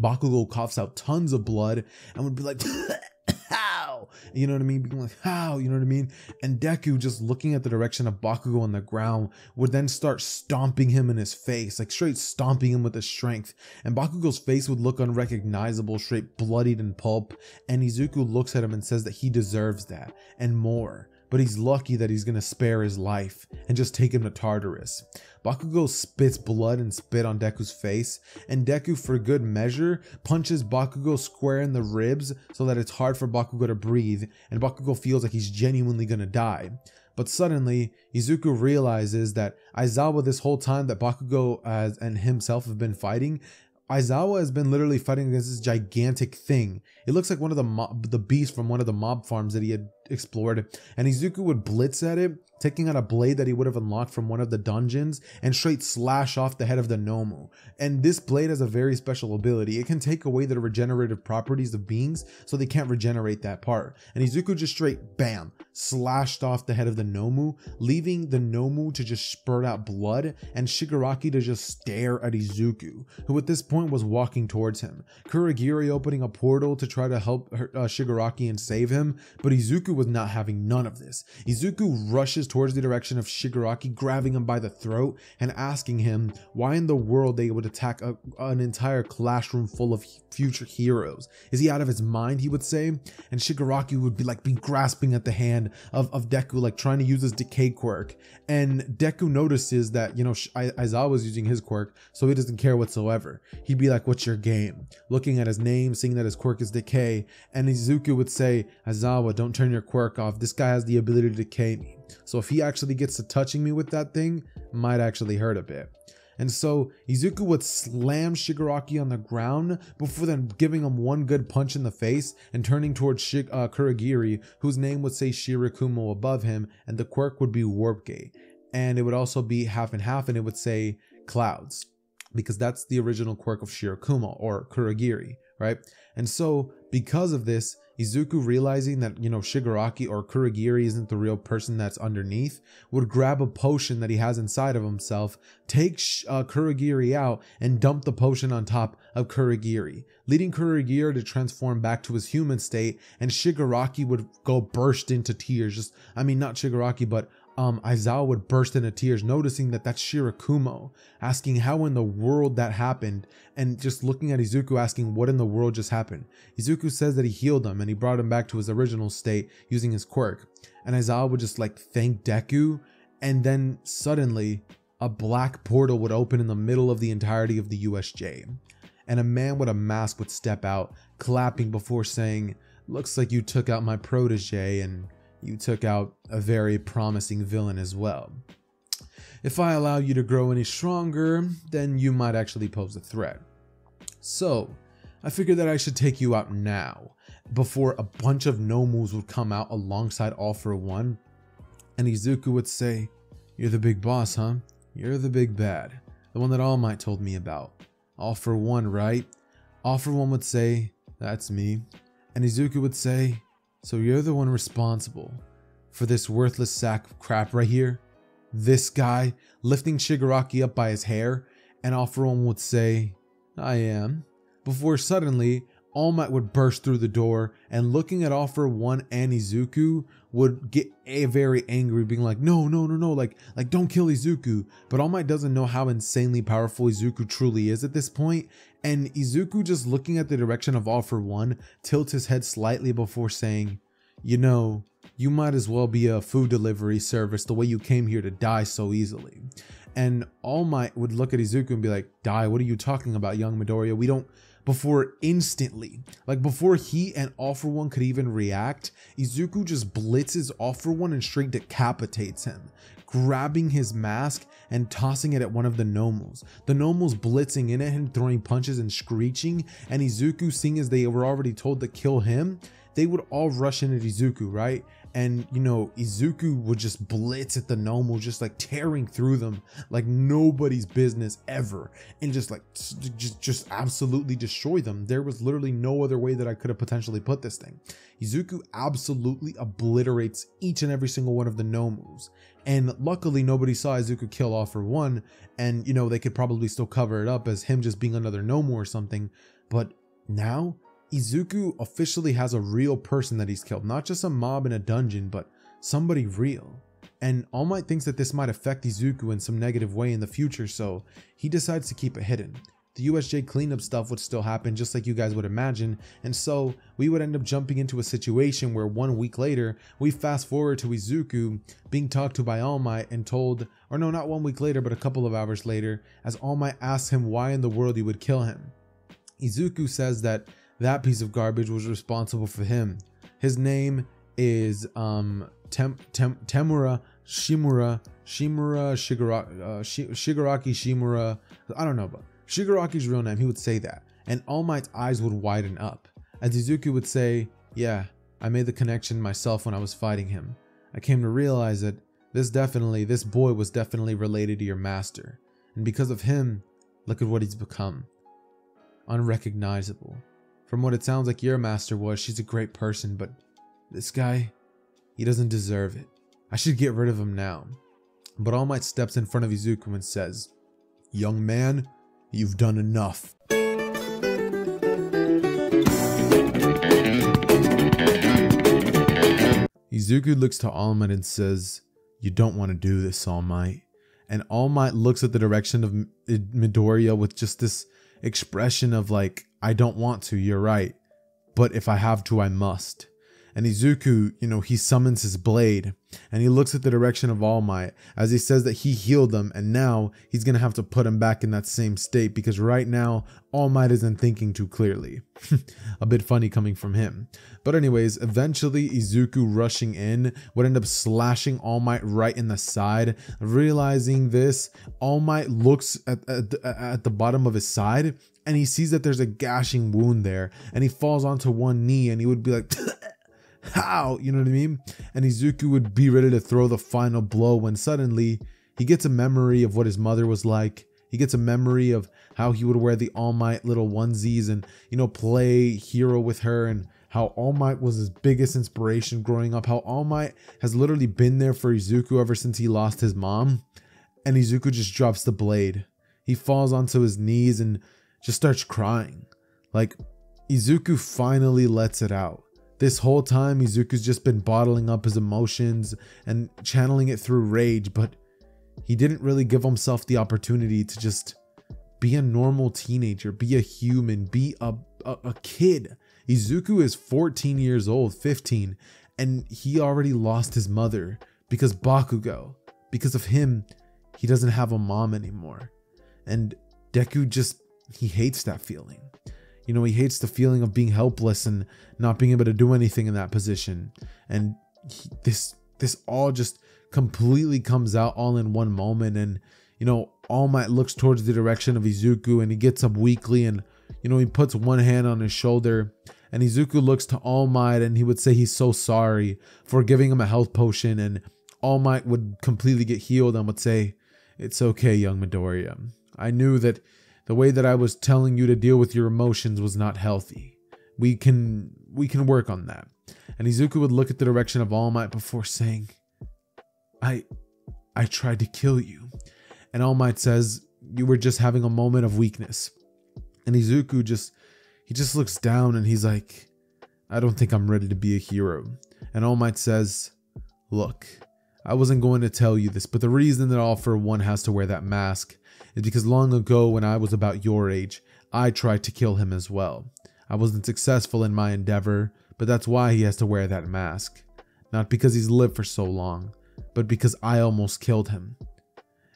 Bakugo coughs out tons of blood and would be like, how? You know what I mean? Being like, how? You know what I mean? And Deku, just looking at the direction of Bakugo on the ground, would then start stomping him in his face, like straight stomping him with his strength. And Bakugo's face would look unrecognizable, straight bloodied and pulp. And Izuku looks at him and says that he deserves that and more but he's lucky that he's gonna spare his life and just take him to Tartarus. Bakugo spits blood and spit on Deku's face, and Deku, for good measure, punches Bakugo square in the ribs so that it's hard for Bakugo to breathe, and Bakugo feels like he's genuinely gonna die. But suddenly, Izuku realizes that Aizawa, this whole time that Bakugo and himself have been fighting, Aizawa has been literally fighting against this gigantic thing. It looks like one of the mob, the beasts from one of the mob farms that he had explored, and Izuku would blitz at it, taking out a blade that he would have unlocked from one of the dungeons and straight slash off the head of the Nomu. And this blade has a very special ability. It can take away the regenerative properties of beings so they can't regenerate that part. And Izuku just straight bam, slashed off the head of the Nomu, leaving the Nomu to just spurt out blood and Shigaraki to just stare at Izuku, who at this point was walking towards him. Kurogiri opening a portal to try to help her, uh, Shigaraki and save him, but Izuku was not having none of this. Izuku rushes towards the direction of Shigaraki, grabbing him by the throat and asking him why in the world they would attack a, an entire classroom full of future heroes. Is he out of his mind, he would say? And Shigaraki would be like be grasping at the hand of, of Deku, like trying to use his decay quirk. And Deku notices that, you know, Aizawa was using his quirk, so he doesn't care whatsoever. He'd be like, What's your game? Looking at his name, seeing that his quirk is decay. And Izuku would say, Aizawa, don't turn your quirk off. This guy has the ability to decay me. So if he actually gets to touching me with that thing, might actually hurt a bit. And so Izuku would slam Shigaraki on the ground before then giving him one good punch in the face and turning towards Shig- uh, Kurogiri, whose name would say Shirakumo above him, and the quirk would be Warp Gate. And it would also be half and half, and it would say Clouds, because that's the original quirk of Shirakumo or Kurogiri, right? And so because of this, Izuku realizing that, you know, Shigaraki or Kurogiri isn't the real person that's underneath, would grab a potion that he has inside of himself, take uh, Kurogiri out, and dump the potion on top of Kurogiri, leading Kurogiri to transform back to his human state, and Shigaraki would go burst into tears. Just, I mean, not Shigaraki, but um, Aizawa would burst into tears, noticing that that's Shirakumo, asking how in the world that happened, and just looking at Izuku asking what in the world just happened. Izuku says that he healed him and he brought him back to his original state using his quirk. And Aizawa would just like thank Deku, and then suddenly a black portal would open in the middle of the entirety of the USJ. And a man with a mask would step out, clapping before saying, Looks like you took out my protege and you took out a very promising villain as well. If I allow you to grow any stronger, then you might actually pose a threat. So, I figured that I should take you out now, before a bunch of Nomus would come out alongside All for One, and Izuku would say, You're the big boss, huh? You're the big bad, the one that All Might told me about. All for One, right? All for One would say, That's me. And Izuku would say, so you're the one responsible for this worthless sack of crap right here? This guy lifting Shigaraki up by his hair, and One would say, I am, before suddenly All Might would burst through the door and looking at All for One and Izuku would get a very angry, being like, no, no, no, no, like, like don't kill Izuku. But All Might doesn't know how insanely powerful Izuku truly is at this point, and Izuku just looking at the direction of All for One tilts his head slightly before saying, you know, you might as well be a food delivery service the way you came here to die so easily. And All Might would look at Izuku and be like, Die, what are you talking about, young Midoriya? We don't before instantly, like before he and for One could even react, Izuku just blitzes for One and straight decapitates him, grabbing his mask and tossing it at one of the Nomos. The Nomos blitzing in at him, throwing punches and screeching, and Izuku, seeing as they were already told to kill him, they would all rush into Izuku, right? And you know Izuku would just blitz at the Nomo, just like tearing through them like nobody's business ever, and just like just just absolutely destroy them. There was literally no other way that I could have potentially put this thing. Izuku absolutely obliterates each and every single one of the Nomos, and luckily nobody saw Izuku kill off for One, and you know they could probably still cover it up as him just being another Nomo or something, but now Izuku officially has a real person that he's killed, not just a mob in a dungeon, but somebody real. And All Might thinks that this might affect Izuku in some negative way in the future, so he decides to keep it hidden. The USJ cleanup stuff would still happen just like you guys would imagine, and so we would end up jumping into a situation where one week later, we fast forward to Izuku being talked to by All Might and told, or no, not one week later, but a couple of hours later, as All Might asks him why in the world he would kill him. Izuku says that that piece of garbage was responsible for him. His name is um Tem, Tem, Temura Shimura Shimura Shigaraki uh, Shimura. I don't know but Shigaraki's real name he would say that. And All Might's eyes would widen up. As Izuku would say yeah I made the connection myself when I was fighting him. I came to realize that this definitely this boy was definitely related to your master. And because of him look at what he's become. Unrecognizable from what it sounds like your master was, she's a great person, but this guy, he doesn't deserve it. I should get rid of him now. But All Might steps in front of Izuku and says, Young man, you've done enough. Izuku looks to All Might and says, You don't want to do this, All Might. And All Might looks at the direction of Midoriya with just this expression of like, I don't want to, you're right. But if I have to, I must. And Izuku, you know, he summons his blade and he looks at the direction of All Might as he says that he healed them and now he's going to have to put him back in that same state because right now All Might isn't thinking too clearly. a bit funny coming from him. But anyways, eventually Izuku rushing in would end up slashing All Might right in the side. Realizing this, All Might looks at, at, at the bottom of his side and he sees that there's a gashing wound there and he falls onto one knee and he would be like how? You know what i mean? And izuku would be ready to throw the final blow when suddenly he gets a memory of what his mother was like. He gets a memory of how he would wear the all might little onesies and you know play hero with her and how all might was his biggest inspiration growing up how all might has literally been there for izuku ever since he lost his mom. And izuku just drops the blade. He falls onto his knees and just starts crying. Like, Izuku finally lets it out. This whole time, Izuku's just been bottling up his emotions and channeling it through rage, but he didn't really give himself the opportunity to just be a normal teenager, be a human, be a, a, a kid. Izuku is 14 years old, 15, and he already lost his mother because Bakugo. Because of him, he doesn't have a mom anymore. And Deku just he hates that feeling. You know, he hates the feeling of being helpless and not being able to do anything in that position. And he, this this all just completely comes out all in one moment and you know, All Might looks towards the direction of Izuku and he gets up weakly and you know, he puts one hand on his shoulder and Izuku looks to All Might and he would say he's so sorry for giving him a health potion and All Might would completely get healed and would say, "It's okay, young Midoriya. I knew that the way that I was telling you to deal with your emotions was not healthy. We can we can work on that. And Izuku would look at the direction of All Might before saying, I I tried to kill you. And All Might says, You were just having a moment of weakness. And Izuku just he just looks down and he's like, I don't think I'm ready to be a hero. And All Might says, Look, I wasn't going to tell you this, but the reason that All for One has to wear that mask is because long ago, when I was about your age, I tried to kill him as well. I wasn't successful in my endeavor, but that's why he has to wear that mask. Not because he's lived for so long, but because I almost killed him.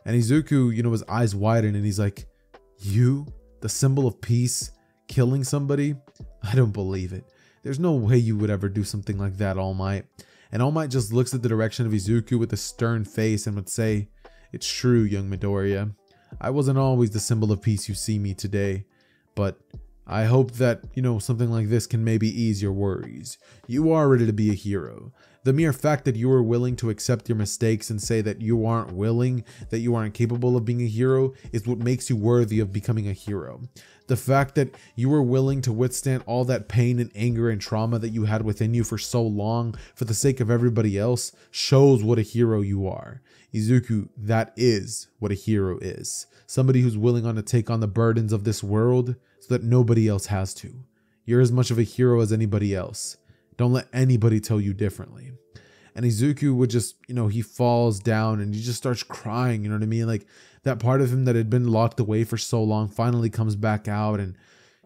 And Izuku, you know, his eyes widen and he's like, You, the symbol of peace, killing somebody? I don't believe it. There's no way you would ever do something like that, All Might. And All Might just looks at the direction of Izuku with a stern face and would say, It's true, young Midoriya. I wasn't always the symbol of peace you see me today, but I hope that, you know, something like this can maybe ease your worries. You are ready to be a hero. The mere fact that you are willing to accept your mistakes and say that you aren't willing, that you aren't capable of being a hero, is what makes you worthy of becoming a hero. The fact that you were willing to withstand all that pain and anger and trauma that you had within you for so long for the sake of everybody else shows what a hero you are. Izuku, that is what a hero is. Somebody who's willing on to take on the burdens of this world so that nobody else has to. You're as much of a hero as anybody else. Don't let anybody tell you differently. And Izuku would just, you know, he falls down and he just starts crying, you know what I mean? Like that part of him that had been locked away for so long finally comes back out and,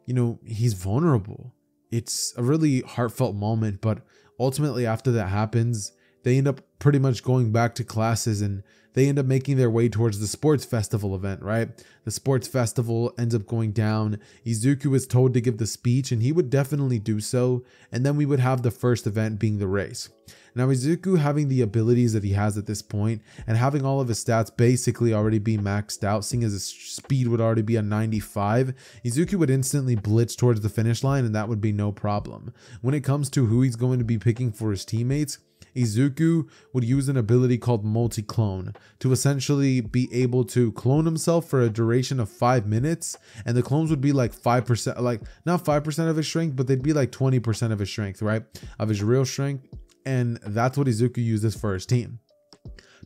you know, he's vulnerable. It's a really heartfelt moment, but ultimately after that happens, they end up pretty much going back to classes and they end up making their way towards the sports festival event, right? The sports festival ends up going down. Izuku is told to give the speech and he would definitely do so. And then we would have the first event being the race. Now, Izuku having the abilities that he has at this point and having all of his stats basically already be maxed out, seeing as his speed would already be a 95, Izuku would instantly blitz towards the finish line and that would be no problem. When it comes to who he's going to be picking for his teammates, Izuku would use an ability called multi-clone to essentially be able to clone himself for a duration of five minutes, and the clones would be like five percent, like not five percent of his strength, but they'd be like twenty percent of his strength, right, of his real strength, and that's what Izuku uses for his team.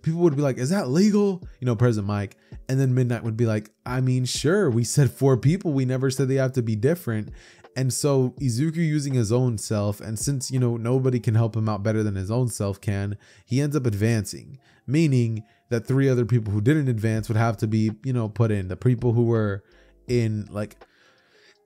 People would be like, "Is that legal?" You know, Present Mic, and then Midnight would be like, "I mean, sure. We said four people. We never said they have to be different." And so Izuku using his own self, and since you know nobody can help him out better than his own self can, he ends up advancing, meaning that three other people who didn't advance would have to be, you know, put in. The people who were in like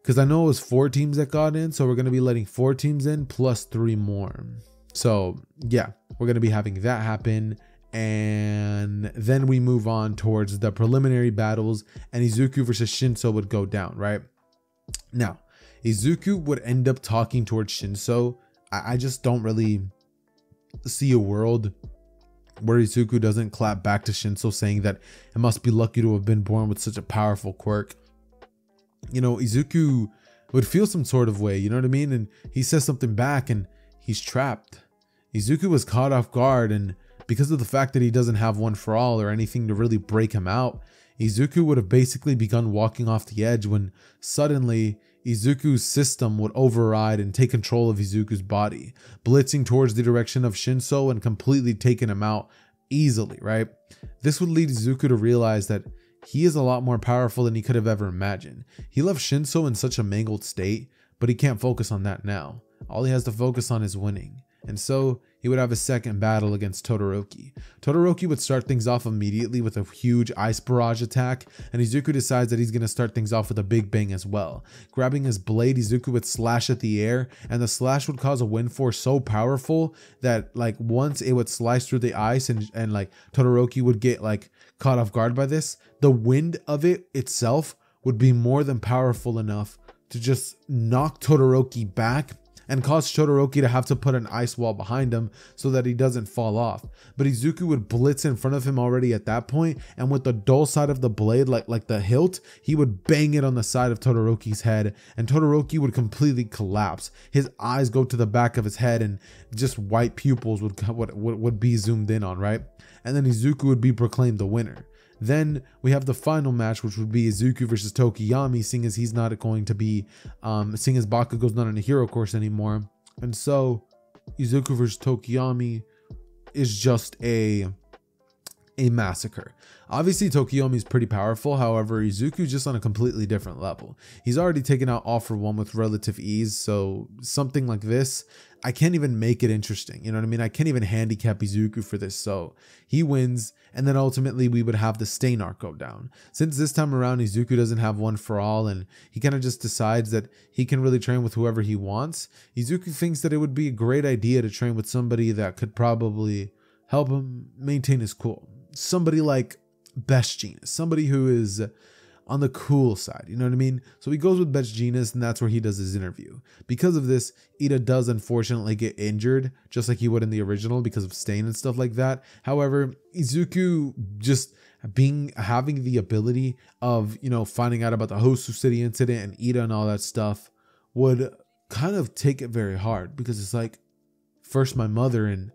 because I know it was four teams that got in, so we're gonna be letting four teams in plus three more. So yeah, we're gonna be having that happen. And then we move on towards the preliminary battles, and Izuku versus Shinso would go down, right? Now, Izuku would end up talking towards Shinso. I, I just don't really see a world where Izuku doesn't clap back to Shinso saying that it must be lucky to have been born with such a powerful quirk. You know, Izuku would feel some sort of way, you know what I mean? And he says something back and he's trapped. Izuku was caught off guard and because of the fact that he doesn't have one for all or anything to really break him out, Izuku would have basically begun walking off the edge when suddenly Izuku's system would override and take control of Izuku's body, blitzing towards the direction of Shinso and completely taking him out easily, right? This would lead Izuku to realize that he is a lot more powerful than he could have ever imagined. He left Shinso in such a mangled state, but he can't focus on that now. All he has to focus on is winning. And so he would have a second battle against Todoroki. Todoroki would start things off immediately with a huge ice barrage attack, and Izuku decides that he's going to start things off with a big bang as well. Grabbing his blade, Izuku would slash at the air, and the slash would cause a wind force so powerful that like once it would slice through the ice and, and like Todoroki would get like caught off guard by this, the wind of it itself would be more than powerful enough to just knock Todoroki back and cause Todoroki to have to put an ice wall behind him so that he doesn't fall off. But Izuku would blitz in front of him already at that point, and with the dull side of the blade, like like the hilt, he would bang it on the side of Todoroki's head, and Todoroki would completely collapse. His eyes go to the back of his head, and just white pupils would would, would be zoomed in on, right? And then Izuku would be proclaimed the winner. Then we have the final match, which would be Izuku versus Tokoyami, seeing as he's not going to be, um, seeing as Bakugo's not on a hero course anymore. And so Izuku versus Tokoyami is just a a massacre. Obviously, Tokiomi is pretty powerful, however, Izuku just on a completely different level. He's already taken out for One with relative ease, so something like this, I can't even make it interesting. You know what I mean? I can't even handicap Izuku for this, so he wins, and then ultimately we would have the Stain arc go down. Since this time around, Izuku doesn't have one for all, and he kind of just decides that he can really train with whoever he wants, Izuku thinks that it would be a great idea to train with somebody that could probably help him maintain his cool. Somebody like Best Jeanist, somebody who is on the cool side, you know what I mean? So he goes with Best Jeanist, and that's where he does his interview. Because of this, Iida does unfortunately get injured, just like he would in the original because of Stain and stuff like that. However, Izuku just being having the ability of, you know, finding out about the Hosu City incident and Iida and all that stuff would kind of take it very hard because it's like first my mother and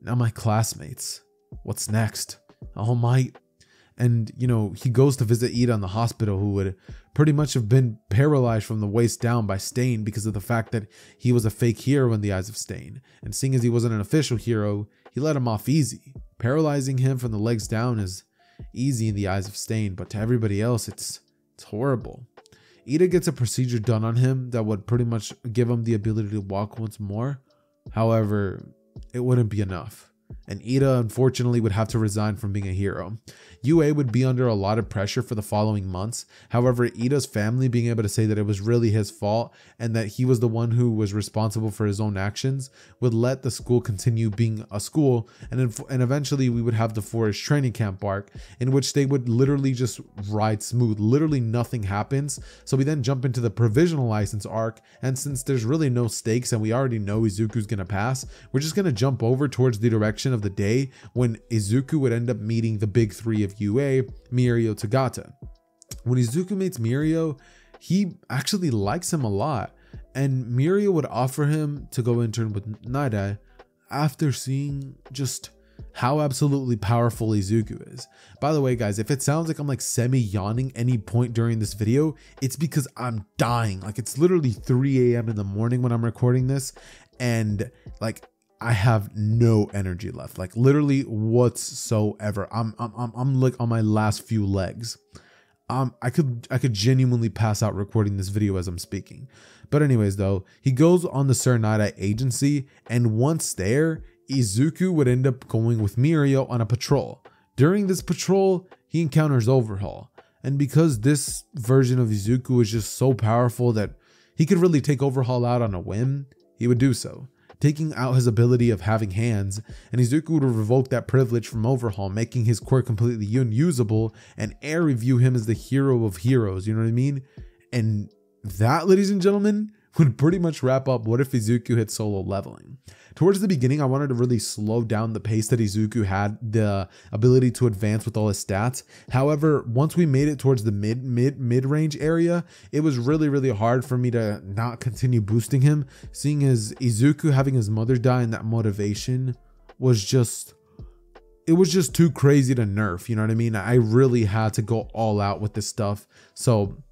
now my classmates. What's next? Oh, all Might. And, you know, he goes to visit Iida in the hospital, who would pretty much have been paralyzed from the waist down by Stain because of the fact that he was a fake hero in the eyes of Stain. And seeing as he wasn't an official hero, he let him off easy. Paralyzing him from the legs down is easy in the eyes of Stain, but to everybody else, it's it's horrible. Iida gets a procedure done on him that would pretty much give him the ability to walk once more. However, it wouldn't be enough. And Iida unfortunately would have to resign from being a hero. UA would be under a lot of pressure for the following months. However, Iida's family being able to say that it was really his fault and that he was the one who was responsible for his own actions would let the school continue being a school. And, and eventually we would have the Forest training camp arc in which they would literally just ride smooth. Literally nothing happens. So we then jump into the provisional license arc. And since there's really no stakes and we already know Izuku's going to pass, we're just going to jump over towards the direction of the day when Izuku would end up meeting the big three of UA, Mirio Togata. When Izuku meets Mirio, he actually likes him a lot, and Mirio would offer him to go intern with Nighteye after seeing just how absolutely powerful Izuku is. By the way, guys, if it sounds like I'm like semi yawning any point during this video, it's because I'm dying. Like it's literally 3 a.m. in the morning when I'm recording this, and like I have no energy left, like literally whatsoever. I'm I'm I'm, I'm like on my last few legs. Um, I could I could genuinely pass out recording this video as I'm speaking. But anyways, though, he goes on the Sir Nighteye agency, and once there, Izuku would end up going with Mirio on a patrol. During this patrol, he encounters Overhaul, and because this version of Izuku is just so powerful that he could really take Overhaul out on a whim, he would do so taking out his ability of having hands, and Izuku would revoke that privilege from Overhaul, making his quirk completely unusable, and Air review him as the hero of heroes, you know what I mean? And that, ladies and gentlemen, would pretty much wrap up what if Izuku hit solo leveling. Towards the beginning, I wanted to really slow down the pace that Izuku had the ability to advance with all his stats. However, once we made it towards the mid mid mid range area, it was really really hard for me to not continue boosting him. Seeing as Izuku having his mother die and that motivation was just it was just too crazy to nerf, you know what I mean? I really had to go all out with this stuff. So,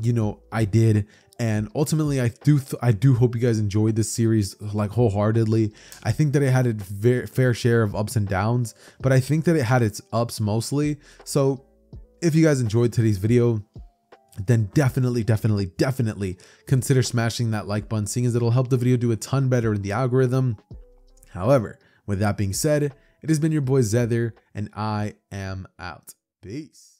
you know, I did and ultimately i do th- i do hope you guys enjoyed this series like wholeheartedly i think that it had a fair share of ups and downs but i think that it had its ups mostly so if you guys enjoyed today's video then definitely definitely definitely consider smashing that like button seeing as it'll help the video do a ton better in the algorithm however with that being said it has been your boy Xehther, and I am out. Peace.